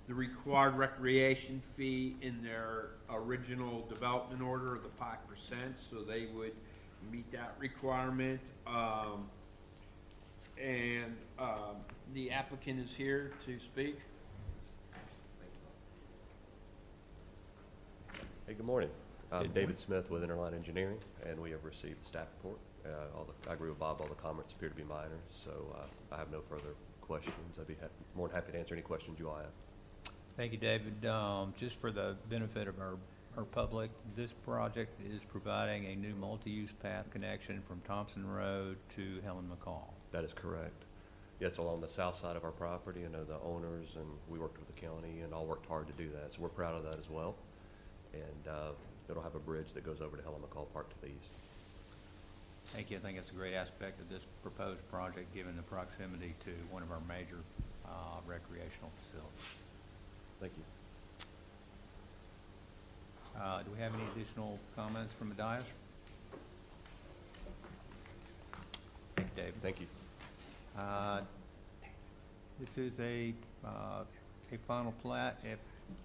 the required recreation fee in their original development order of the five percent, so they would meet that requirement. Um, and, um, the applicant is here to speak. Hey, good morning. I'm Good David Smith with Interline Engineering, and we have received the staff report. Uh, all the, I agree with Bob, all the comments appear to be minor, so, uh, I have no further questions. I'd be more than happy to answer any questions you all have. Thank you, David. Um, Just for the benefit of our, our public, this project is providing a new multi-use path connection from Thompson Road to Helen McCall. That is correct. Yeah, it's along the south side of our property. I know the owners, and we worked with the county and all worked hard to do that, so we're proud of that as well. And, uh, it'll have a bridge that goes over to Helen McCall Park to the east. Thank you. I think it's a great aspect of this proposed project, given the proximity to one of our major uh, recreational facilities. Thank you. Uh, Do we have any additional comments from the dais? Thank you, David. Thank you. Uh, This is a, uh, a final plat. If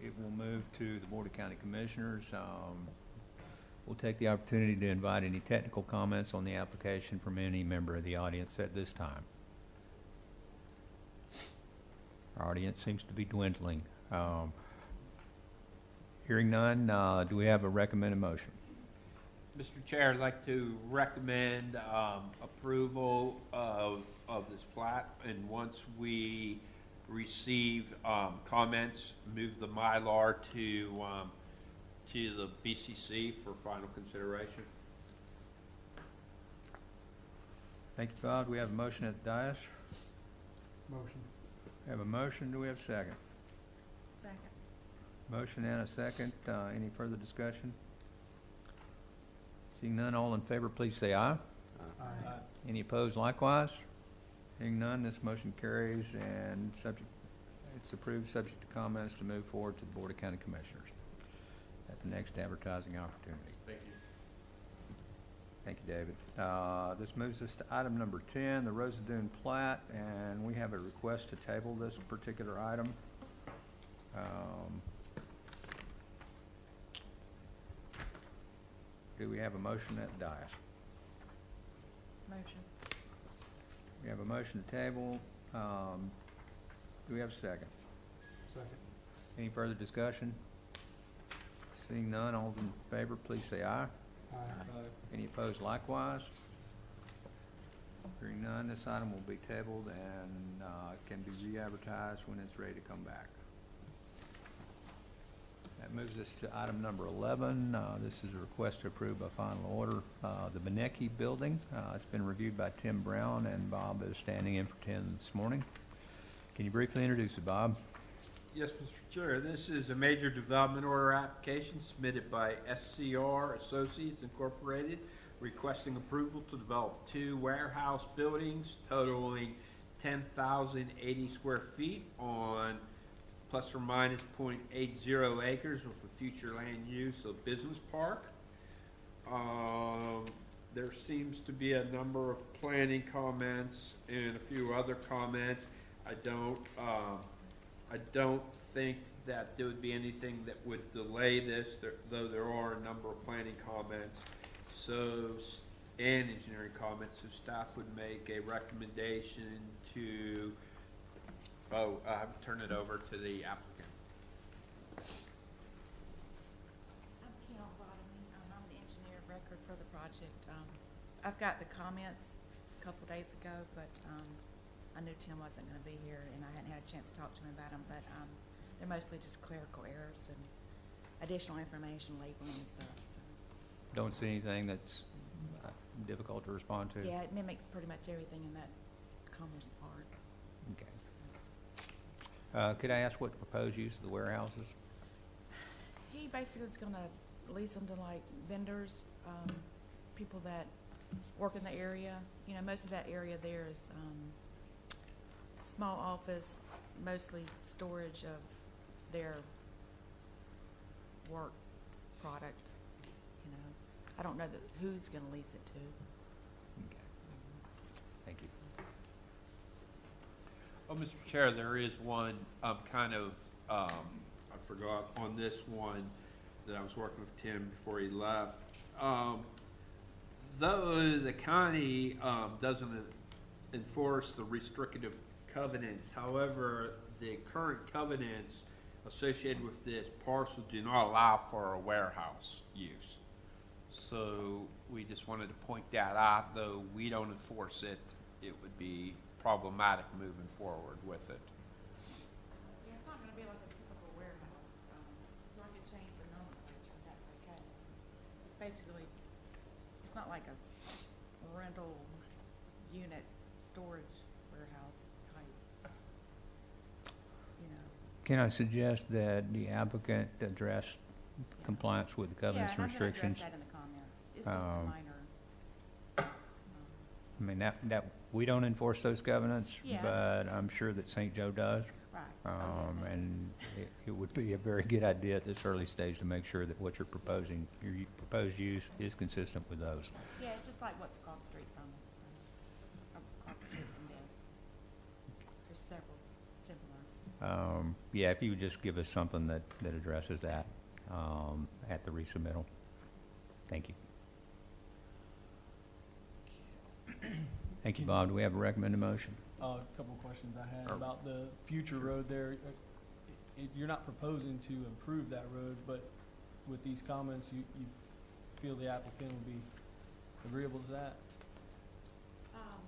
it will move to the Board of County Commissioners, um, we'll take the opportunity to invite any technical comments on the application from any member of the audience at this time. Our audience seems to be dwindling. Um, Hearing none, uh, do we have a recommended motion? Mr. Chair, I'd like to recommend um, approval of, of this plat, and once we receive um, comments, move the Mylar to, um, to the BCC for final consideration. Thank you, Bob. Do we have a motion at the dais? Motion. We have a motion. Do we have a second? Second. Motion and a second. Uh, Any further discussion? Seeing none, all in favor, please say aye. Aye. Any opposed likewise? Hearing none, this motion carries and subject, it's approved, subject to comments to move forward to the Board of County Commissioners at the next advertising opportunity. Thank you. Thank you, David. Uh, This moves us to item number 10, the Rosadune plat, and we have a request to table this particular item. Um, Do we have a motion at the dais? Motion. We have a motion to table. Um, Do we have a second? Second. Any further discussion? Seeing none, all in favor, please say aye. Aye. Any opposed likewise? Hearing none, this item will be tabled and uh, can be re-advertised when it's ready to come back. That moves us to item number 11. Uh, This is a request to approve by final order uh, the Benecki Building. Uh, It's been reviewed by Tim Brown, and Bob is standing in for Tim this morning. Can you briefly introduce it, Bob? Yes, Mr. Chair, this is a major development order application submitted by SCR Associates Incorporated requesting approval to develop two warehouse buildings totaling ten thousand eighty square feet on plus or minus 0.80 acres with a future land use of business park. Um, there seems to be a number of planning comments and a few other comments. I don't, um, I don't think that there would be anything that would delay this, there- though there are a number of planning comments. So, and engineering comments, so staff would make a recommendation to, oh, uh, turn it over to the applicant. I'm Bottomley, um, I'm the engineer of record for the project. Um, I've got the comments a couple days ago, but, um, I knew Tim wasn't gonna be here and I hadn't had a chance to talk to him about them, but, um, they're mostly just clerical errors and additional information labeling and stuff, so. Don't see anything that's uh, difficult to respond to? Yeah, it mimics pretty much everything in that commerce part. Okay. Uh, Could I ask what the proposed use of the warehouses? He basically is gonna lease them to like vendors, um, people that work in the area. You know, most of that area there is, um, small office, mostly storage of their work product, you know. I don't know that, who's gonna lease it to. Okay. Thank you. Oh, Mr. Chair, there is one, um, kind of, um, I forgot on this one that I was working with Tim before he left. Um, though the county, um, doesn't enforce the restrictive covenants, however, the current covenants associated with this parcel do not allow for a warehouse use. So we just wanted to point that out, though we don't enforce it, it would be problematic moving forward with it. Yeah, it's not gonna be like a typical warehouse, so I could change the okay. It's basically, it's not like a rental unit storage warehouse type. You know. Can I suggest that the applicant address compliance with the covenants and restrictions? Yeah, and I'm gonna address that in the comments. It's just a Um, minor. I mean, that, that, we don't enforce those covenants, Yeah. but I'm sure that St. Joe does. Right. Um, and it, it would be a very good idea at this early stage to make sure that what you're proposing, your u- proposed use is consistent with those. Yeah, it's just like what's across the street from it, so, across the street from this. There's several similar. Um, yeah, if you would just give us something that, that addresses that, um, at the resubmittal. Thank you. Thank you, Bob. Do we have a recommended motion? Uh, a couple of questions I had Or- about the future road there. Uh, It, you're not proposing to improve that road, but with these comments, you, you feel the applicant will be agreeable to that? Um,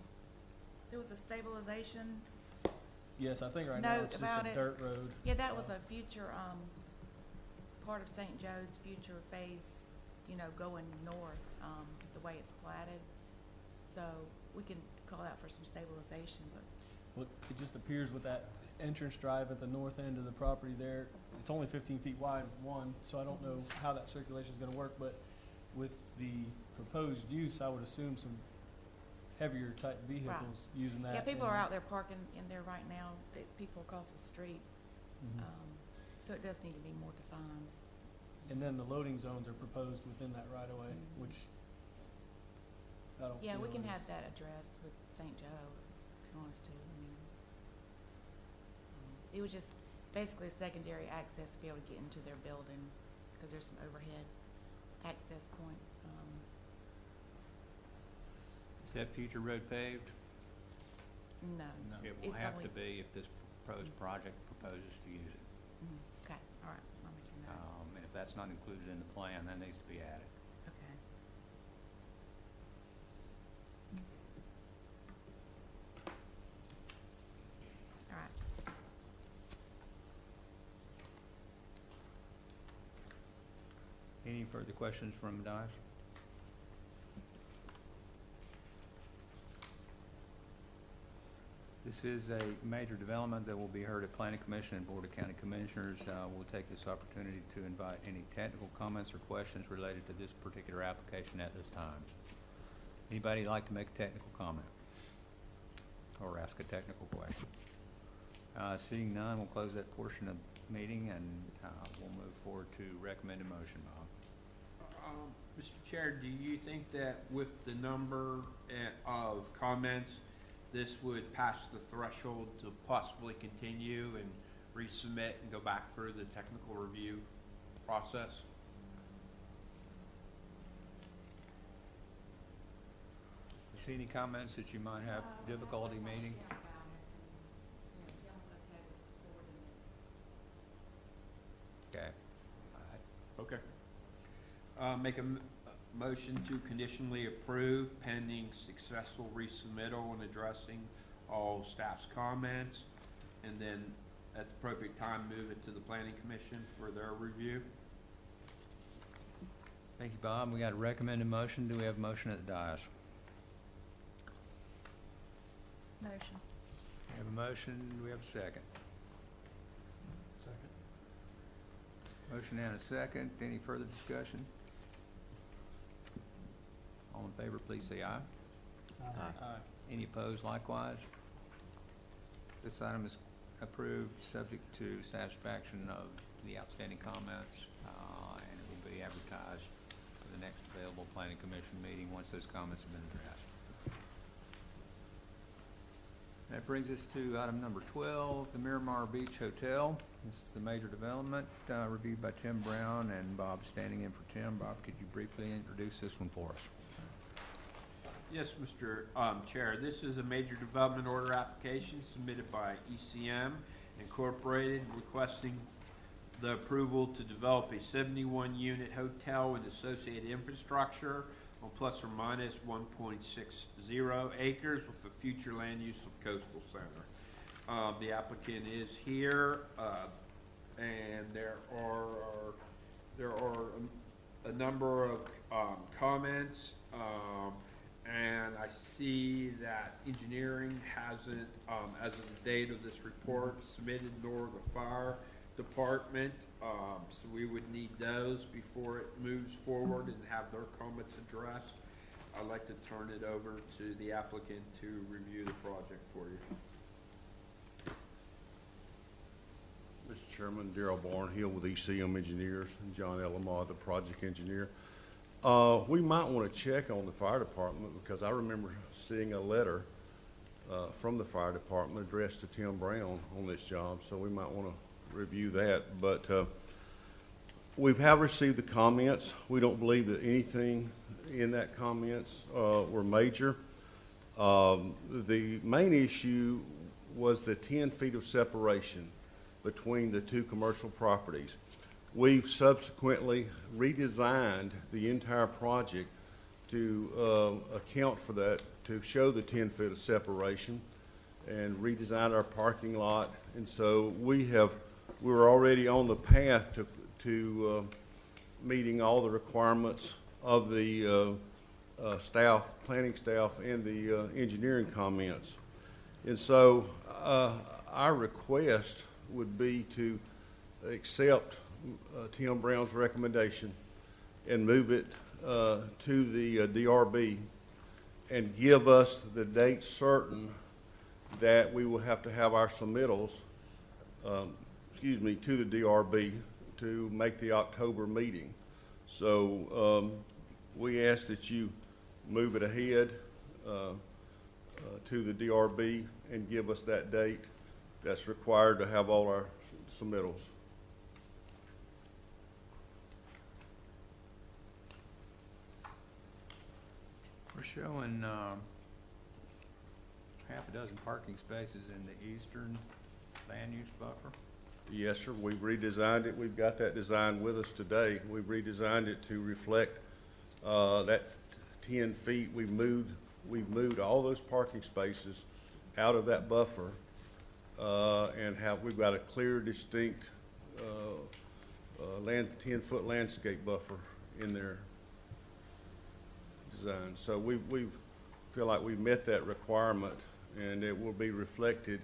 there was a stabilization, Yes, I think right now Note it's just about a it. dirt road. yeah, that was a future, um, part of St. Joe's future phase, you know, going north, um, the way it's platted. So we can call out for some stabilization, but Well, it just appears with that entrance drive at the north end of the property there, it's only fifteen feet wide, one, so I don't know how that circulation is gonna work, but with the proposed use, I would assume some heavier type vehicles using that. Yeah, people are out there parking in there right now, the people across the street, Mhm. um, so it does need to be more defined. And then the loading zones are proposed within that right of way, Mhm. which I don't Yeah, we feel can is- have that addressed with St. Joe, if you want us to, I mean. um, It was just basically a secondary access to be able to get into their building, because there's some overhead access points, um, Is that future road paved? no. It will It's have only- to be if this proposed project proposes to use it. Mhm. Okay, all right, I'll make a note, Um, and if that's not included in the plan, that needs to be added. okay. All right. Any further questions from the This is a major development that will be heard at Planning Commission and Board of County Commissioners. Uh, We'll take this opportunity to invite any technical comments or questions related to this particular application at this time. Anybody like to make a technical comment? Or ask a technical question? Uh, Seeing none, we'll close that portion of the meeting and uh, we'll move forward to recommended motion, Bob. Um, Mr. Chair, do you think that with the number eh, of comments, this would pass the threshold to possibly continue and resubmit and go back through the technical review process? You see any comments that you might have difficulty meeting? Okay. All right. Okay. Uh, make a m- a motion to conditionally approve pending successful resubmittal and addressing all staff's comments. And then at the appropriate time, move it to the planning commission for their review. Thank you, Bob. We got a recommended motion. Do we have a motion at the dais? Motion. We have a motion. Do we have a second? Second. Motion and a second. Any further discussion? All in favor, please say aye. Aye. Any opposed likewise? This item is approved, subject to satisfaction of the outstanding comments, uh, and it will be advertised for the next available planning commission meeting once those comments have been addressed. That brings us to item number twelve, the Miramar Beach Hotel. This is the major development, uh, reviewed by Tim Brown and Bob standing in for Tim. Bob, could you briefly introduce this one for us? Yes, Mr. um, Chair, this is a major development order application submitted by ECM Incorporated requesting the approval to develop a seventy-one unit hotel with associated infrastructure on plus or minus one point six zero acres with a future land use of coastal center. Uh, the applicant is here, uh, and there are, there are a number of, um, comments, um, and I see that engineering hasn't, um, as of the date of this report, submitted nor the fire department. Um, so we would need those before it moves forward and have their comments addressed. I'd like to turn it over to the applicant to review the project for you. Mr. Chairman, Daryl Barnhill with ECM Engineers, and John Elamar, the project engineer. Uh, we might want to check on the fire department, because I remember seeing a letter, uh, from the fire department addressed to Tim Brown on this job, so we might want to review that. But, uh, we have received the comments. We don't believe that anything in that comments, uh, were major. Um, the main issue was the ten feet of separation between the two commercial properties. We've subsequently redesigned the entire project to uh, account for that, to show the 10 feet of separation, and redesigned our parking lot. And so we have, we're already on the path to, to uh, meeting all the requirements of the uh, uh, staff, planning staff, and the uh, engineering comments. And so uh, our request would be to accept uh, Tim Brown's recommendation and move it uh, to the uh, DRB and give us the date certain that we will have to have our submittals, um, excuse me, to the DRB to make the October meeting. So um, we ask that you move it ahead uh, uh, to the DRB and give us that date that's required to have all our submittals. We're showing, um, half a dozen parking spaces in the eastern land use buffer. Yes, sir, we've redesigned it, we've got that design with us today. We've redesigned it to reflect uh, that ten feet. We've moved, we've moved all those parking spaces out of that buffer uh, and have, we've got a clear, distinct uh, uh, land, ten-foot landscape buffer in there design. So we, we feel like we've met that requirement, and it will be reflected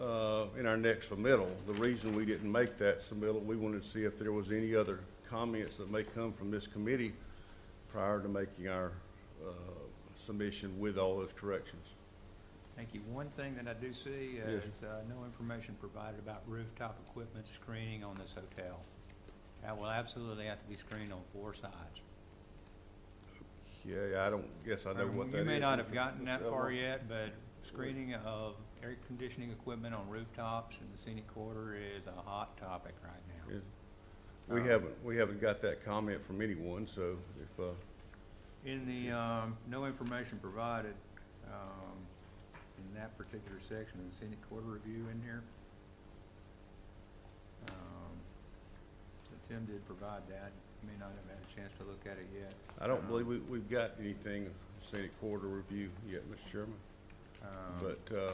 uh, in our next submittal. The reason we didn't make that submittal, we wanted to see if there was any other comments that may come from this committee prior to making our uh, submission with all those corrections. Thank you. One thing that I do see uh, Yes. is uh, no information provided about rooftop equipment screening on this hotel. That will absolutely have to be screened on four sides. Yeah, I don't guess I know what that is. You may not have gotten that far yet, but screening of air conditioning equipment on rooftops in the scenic corridor is a hot topic right now. We Um, haven't, we haven't got that comment from anyone, so if, uh, In the, um, no information provided, um, in that particular section of the scenic corridor review in here. Um, So Tim did provide that, You may not have had a chance to look at it yet. I don't believe we, we've got anything scenic corridor review yet, Mr. Chairman. um, But, uh,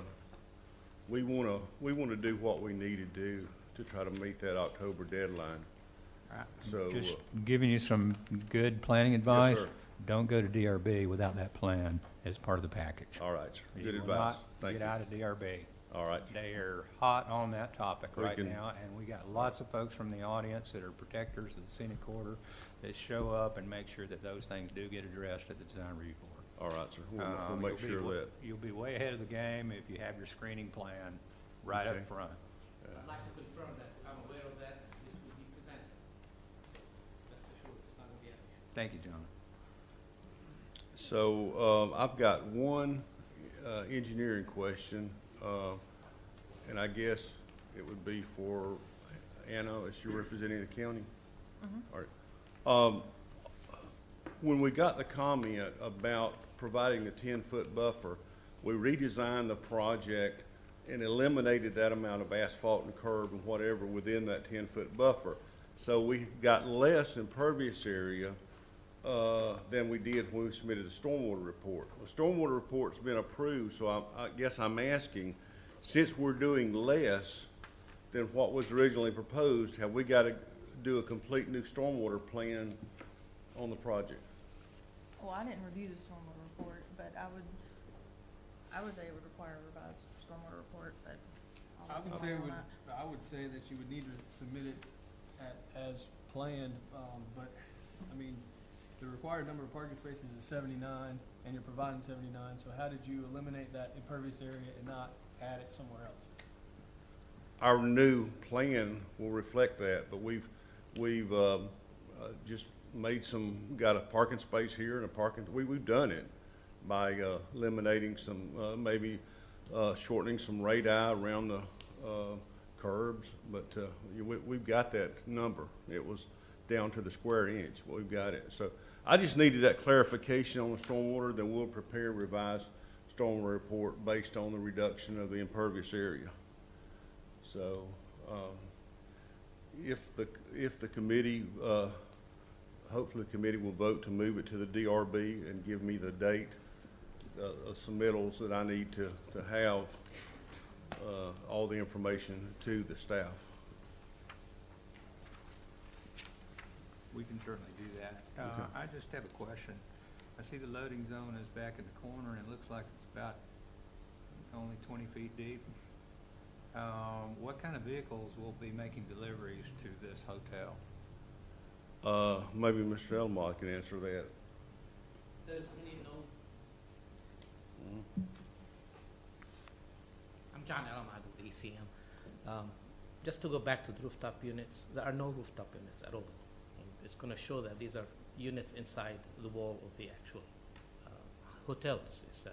we wanna, we wanna do what we need to do to try to meet that October deadline. I- So, Just uh, giving you some good planning advice. sir. Don't go to DRB without that plan as part of the package. All right, sir. You good will advice. not Thank Get you. out of DRB. All right, They are hot on that topic We right can- now, and we got lots of folks from the audience that are protectors of the scenic corridor that show up and make sure that those things do get addressed at the design review board. all right, sir. We'll, we'll Um, make you'll be sure wa- that. You'll be way ahead of the game if you have your screening plan right Okay. up front. I'd like to confirm that I'm aware of that, this will be presented. That's for sure, it's not gonna be out here. Thank you, John. So, um, I've got one, uh, engineering question, uh, and I guess it would be for Anna, as you're representing the county? All right. Um, when we got the comment about providing the ten-foot buffer, we redesigned the project and eliminated that amount of asphalt and curb and whatever within that ten-foot buffer. So we got less impervious area, uh, than we did when we submitted the stormwater report. The stormwater report's been approved, so I, I guess I'm asking, since we're doing less than what was originally proposed, have we got to do a complete new stormwater plan on the project? Well, I didn't review the stormwater report, but I would, I was able to require a revised stormwater report, but I I'll would say, an on would, that. I would say that you would need to submit it at, as planned, um, but, I mean, the required number of parking spaces is seventy-nine, and you're providing seventy-nine, so how did you eliminate that impervious area and not add it somewhere else? Our new plan will reflect that, but we've, we've, um, uh, just made some, got a parking space here and a parking, we, we've done it by, uh, eliminating some, uh, maybe, uh, shortening some radii around the, uh, curbs, but, uh, we, we've got that number. It was down to the square inch, but we've got it. So I just needed that clarification on the stormwater, then we'll prepare revised stormwater report based on the reduction of the impervious area. So, um, if the, if the committee, uh, hopefully the committee will vote to move it to the DRB and give me the date, uh, of submittals that I need to, to have, uh, all the information to the staff. We can certainly do that. Uh, Okay. I just have a question. I see the loading zone is back in the corner, and it looks like it's about only twenty feet deep. Um, what kind of vehicles will be making deliveries to this hotel? Uh, maybe Mr. Elmont can answer that. There's really no, Mhm. I'm John Alamado with ECM. Um, Just to go back to the rooftop units, there are no rooftop units at all. And It's gonna show that these are units inside the wall of the actual uh, hotels. It's uh,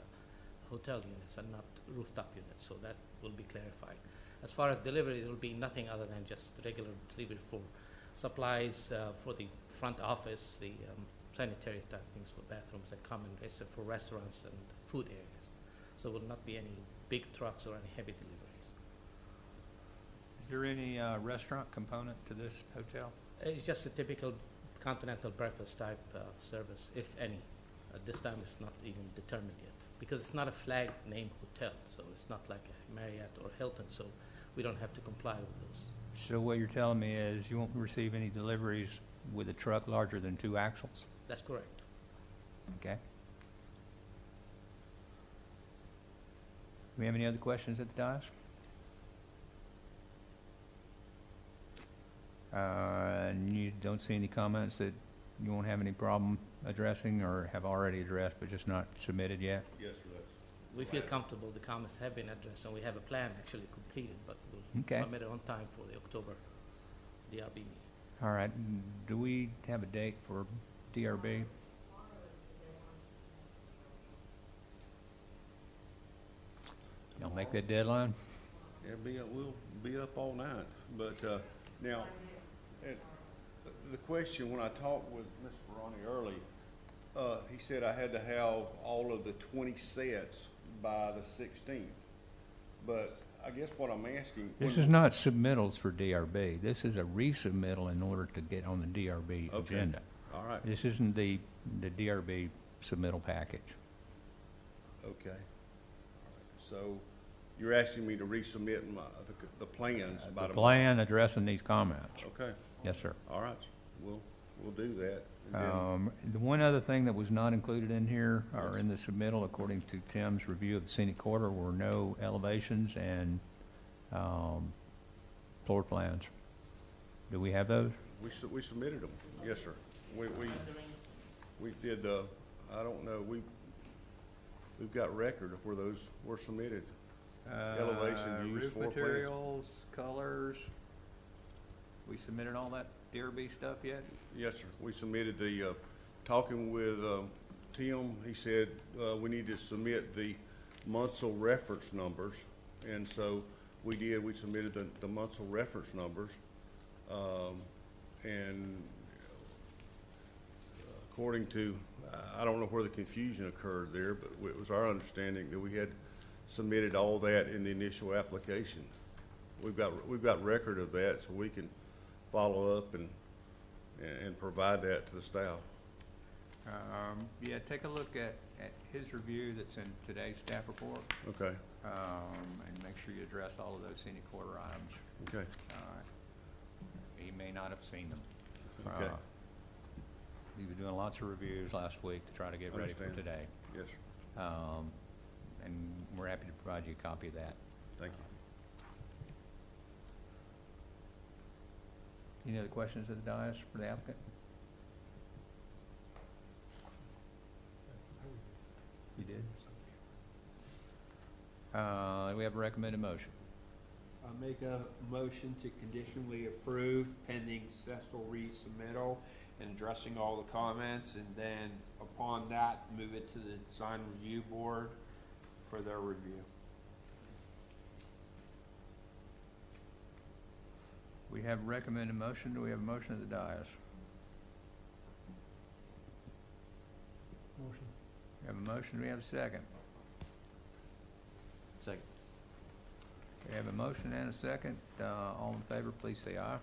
hotel units and not rooftop units, so that will be clarified. As far as delivery, there will be nothing other than just regular delivery for supplies uh, for the front office, the um, sanitary type things for bathrooms and common rest for restaurants and food areas. So will not be any big trucks or any heavy deliveries. Is there any uh, restaurant component to this hotel? Uh, It's just a typical continental breakfast type uh, service, if any. At this time, it's not even determined yet, because it's not a flag name hotel, so it's not like a Marriott or Hilton, so we don't have to comply with those. So what you're telling me is you won't receive any deliveries with a truck larger than two axles, That's correct. okay? Do we have any other questions at the dais? Uh, and you don't see any comments that you won't have any problem addressing or have already addressed but just not submitted yet? Yes, sir, that's. We feel comfortable, the comments have been addressed, and we have a plan actually completed, but we'll Okay. submit it on time for the October DRB meeting. All right, do we have a date for DRB? Y'all make that deadline? Yeah, be, we'll be up all night, but, uh, now, it- the- question, when I talked with Mr. Ronnie early, uh, he said I had to have all of the twenty sets by the sixteenth. But I guess what I'm asking. This when- is not submittals for DRB. This is a resubmittal in order to get on the DRB Okay. agenda. All right, This isn't the, the DRB submittal package. okay. All right. So you're asking me to resubmit my, the, the plans by The the. plan addressing these comments. Okay, Yes, sir. all right, we'll, we'll do that. And then- Um, the one other thing that was not included in here, or in the submittal, according to Tim's review of the scenic corridor, were no elevations and, um, floor plans. Do we have those? We su- we submitted them, yes, sir. We, we, we did, uh, I don't know, we, we've got record of where those were submitted. Elevation Uh, views, Roof floor plans. materials, colors. We submitted all that DRB stuff yet? Yes, sir. We submitted the, uh, talking with, um, Tim, he said, uh, we need to submit the Munsell reference numbers. And so we did, we submitted the, the Munsell reference numbers. Um, and according to, I don't know where the confusion occurred there, but it was our understanding that we had submitted all that in the initial application. We've got, we've got record of that, so we can follow up and, and, provide that to the staff. Um, yeah, take a look at, at his review that's in today's staff report, Okay, um, and make sure you address all of those scenic corridor items. okay, Uh, He may not have seen them. Okay. Uh, We were doing lots of reviews last week to try to get ready for Understand. today. yes, sir. Um, and we're happy to provide you a copy of that. Thank you. Any other questions of the dais for the applicant? You did? Uh, we have a recommended motion. I make a motion to conditionally approve pending successful resubmittal and addressing all the comments, and then upon that, move it to the design review board for their review. We have a recommended motion. Do we have a motion of the dais? Motion. We have a motion. Do we have a second? Second. We have a motion and a second. Uh, all in favor, please say aye.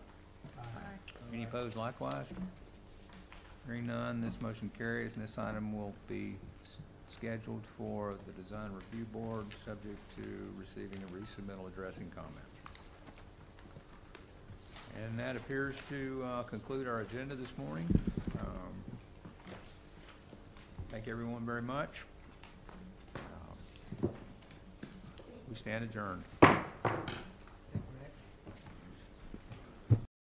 Any opposed likewise? Hearing none, this motion carries, and this item will be s- scheduled for the Design Review Board, subject to receiving a resubmittal addressing comment. And that appears to uh, conclude our agenda this morning. Um, Thank everyone very much. Um, We stand adjourned.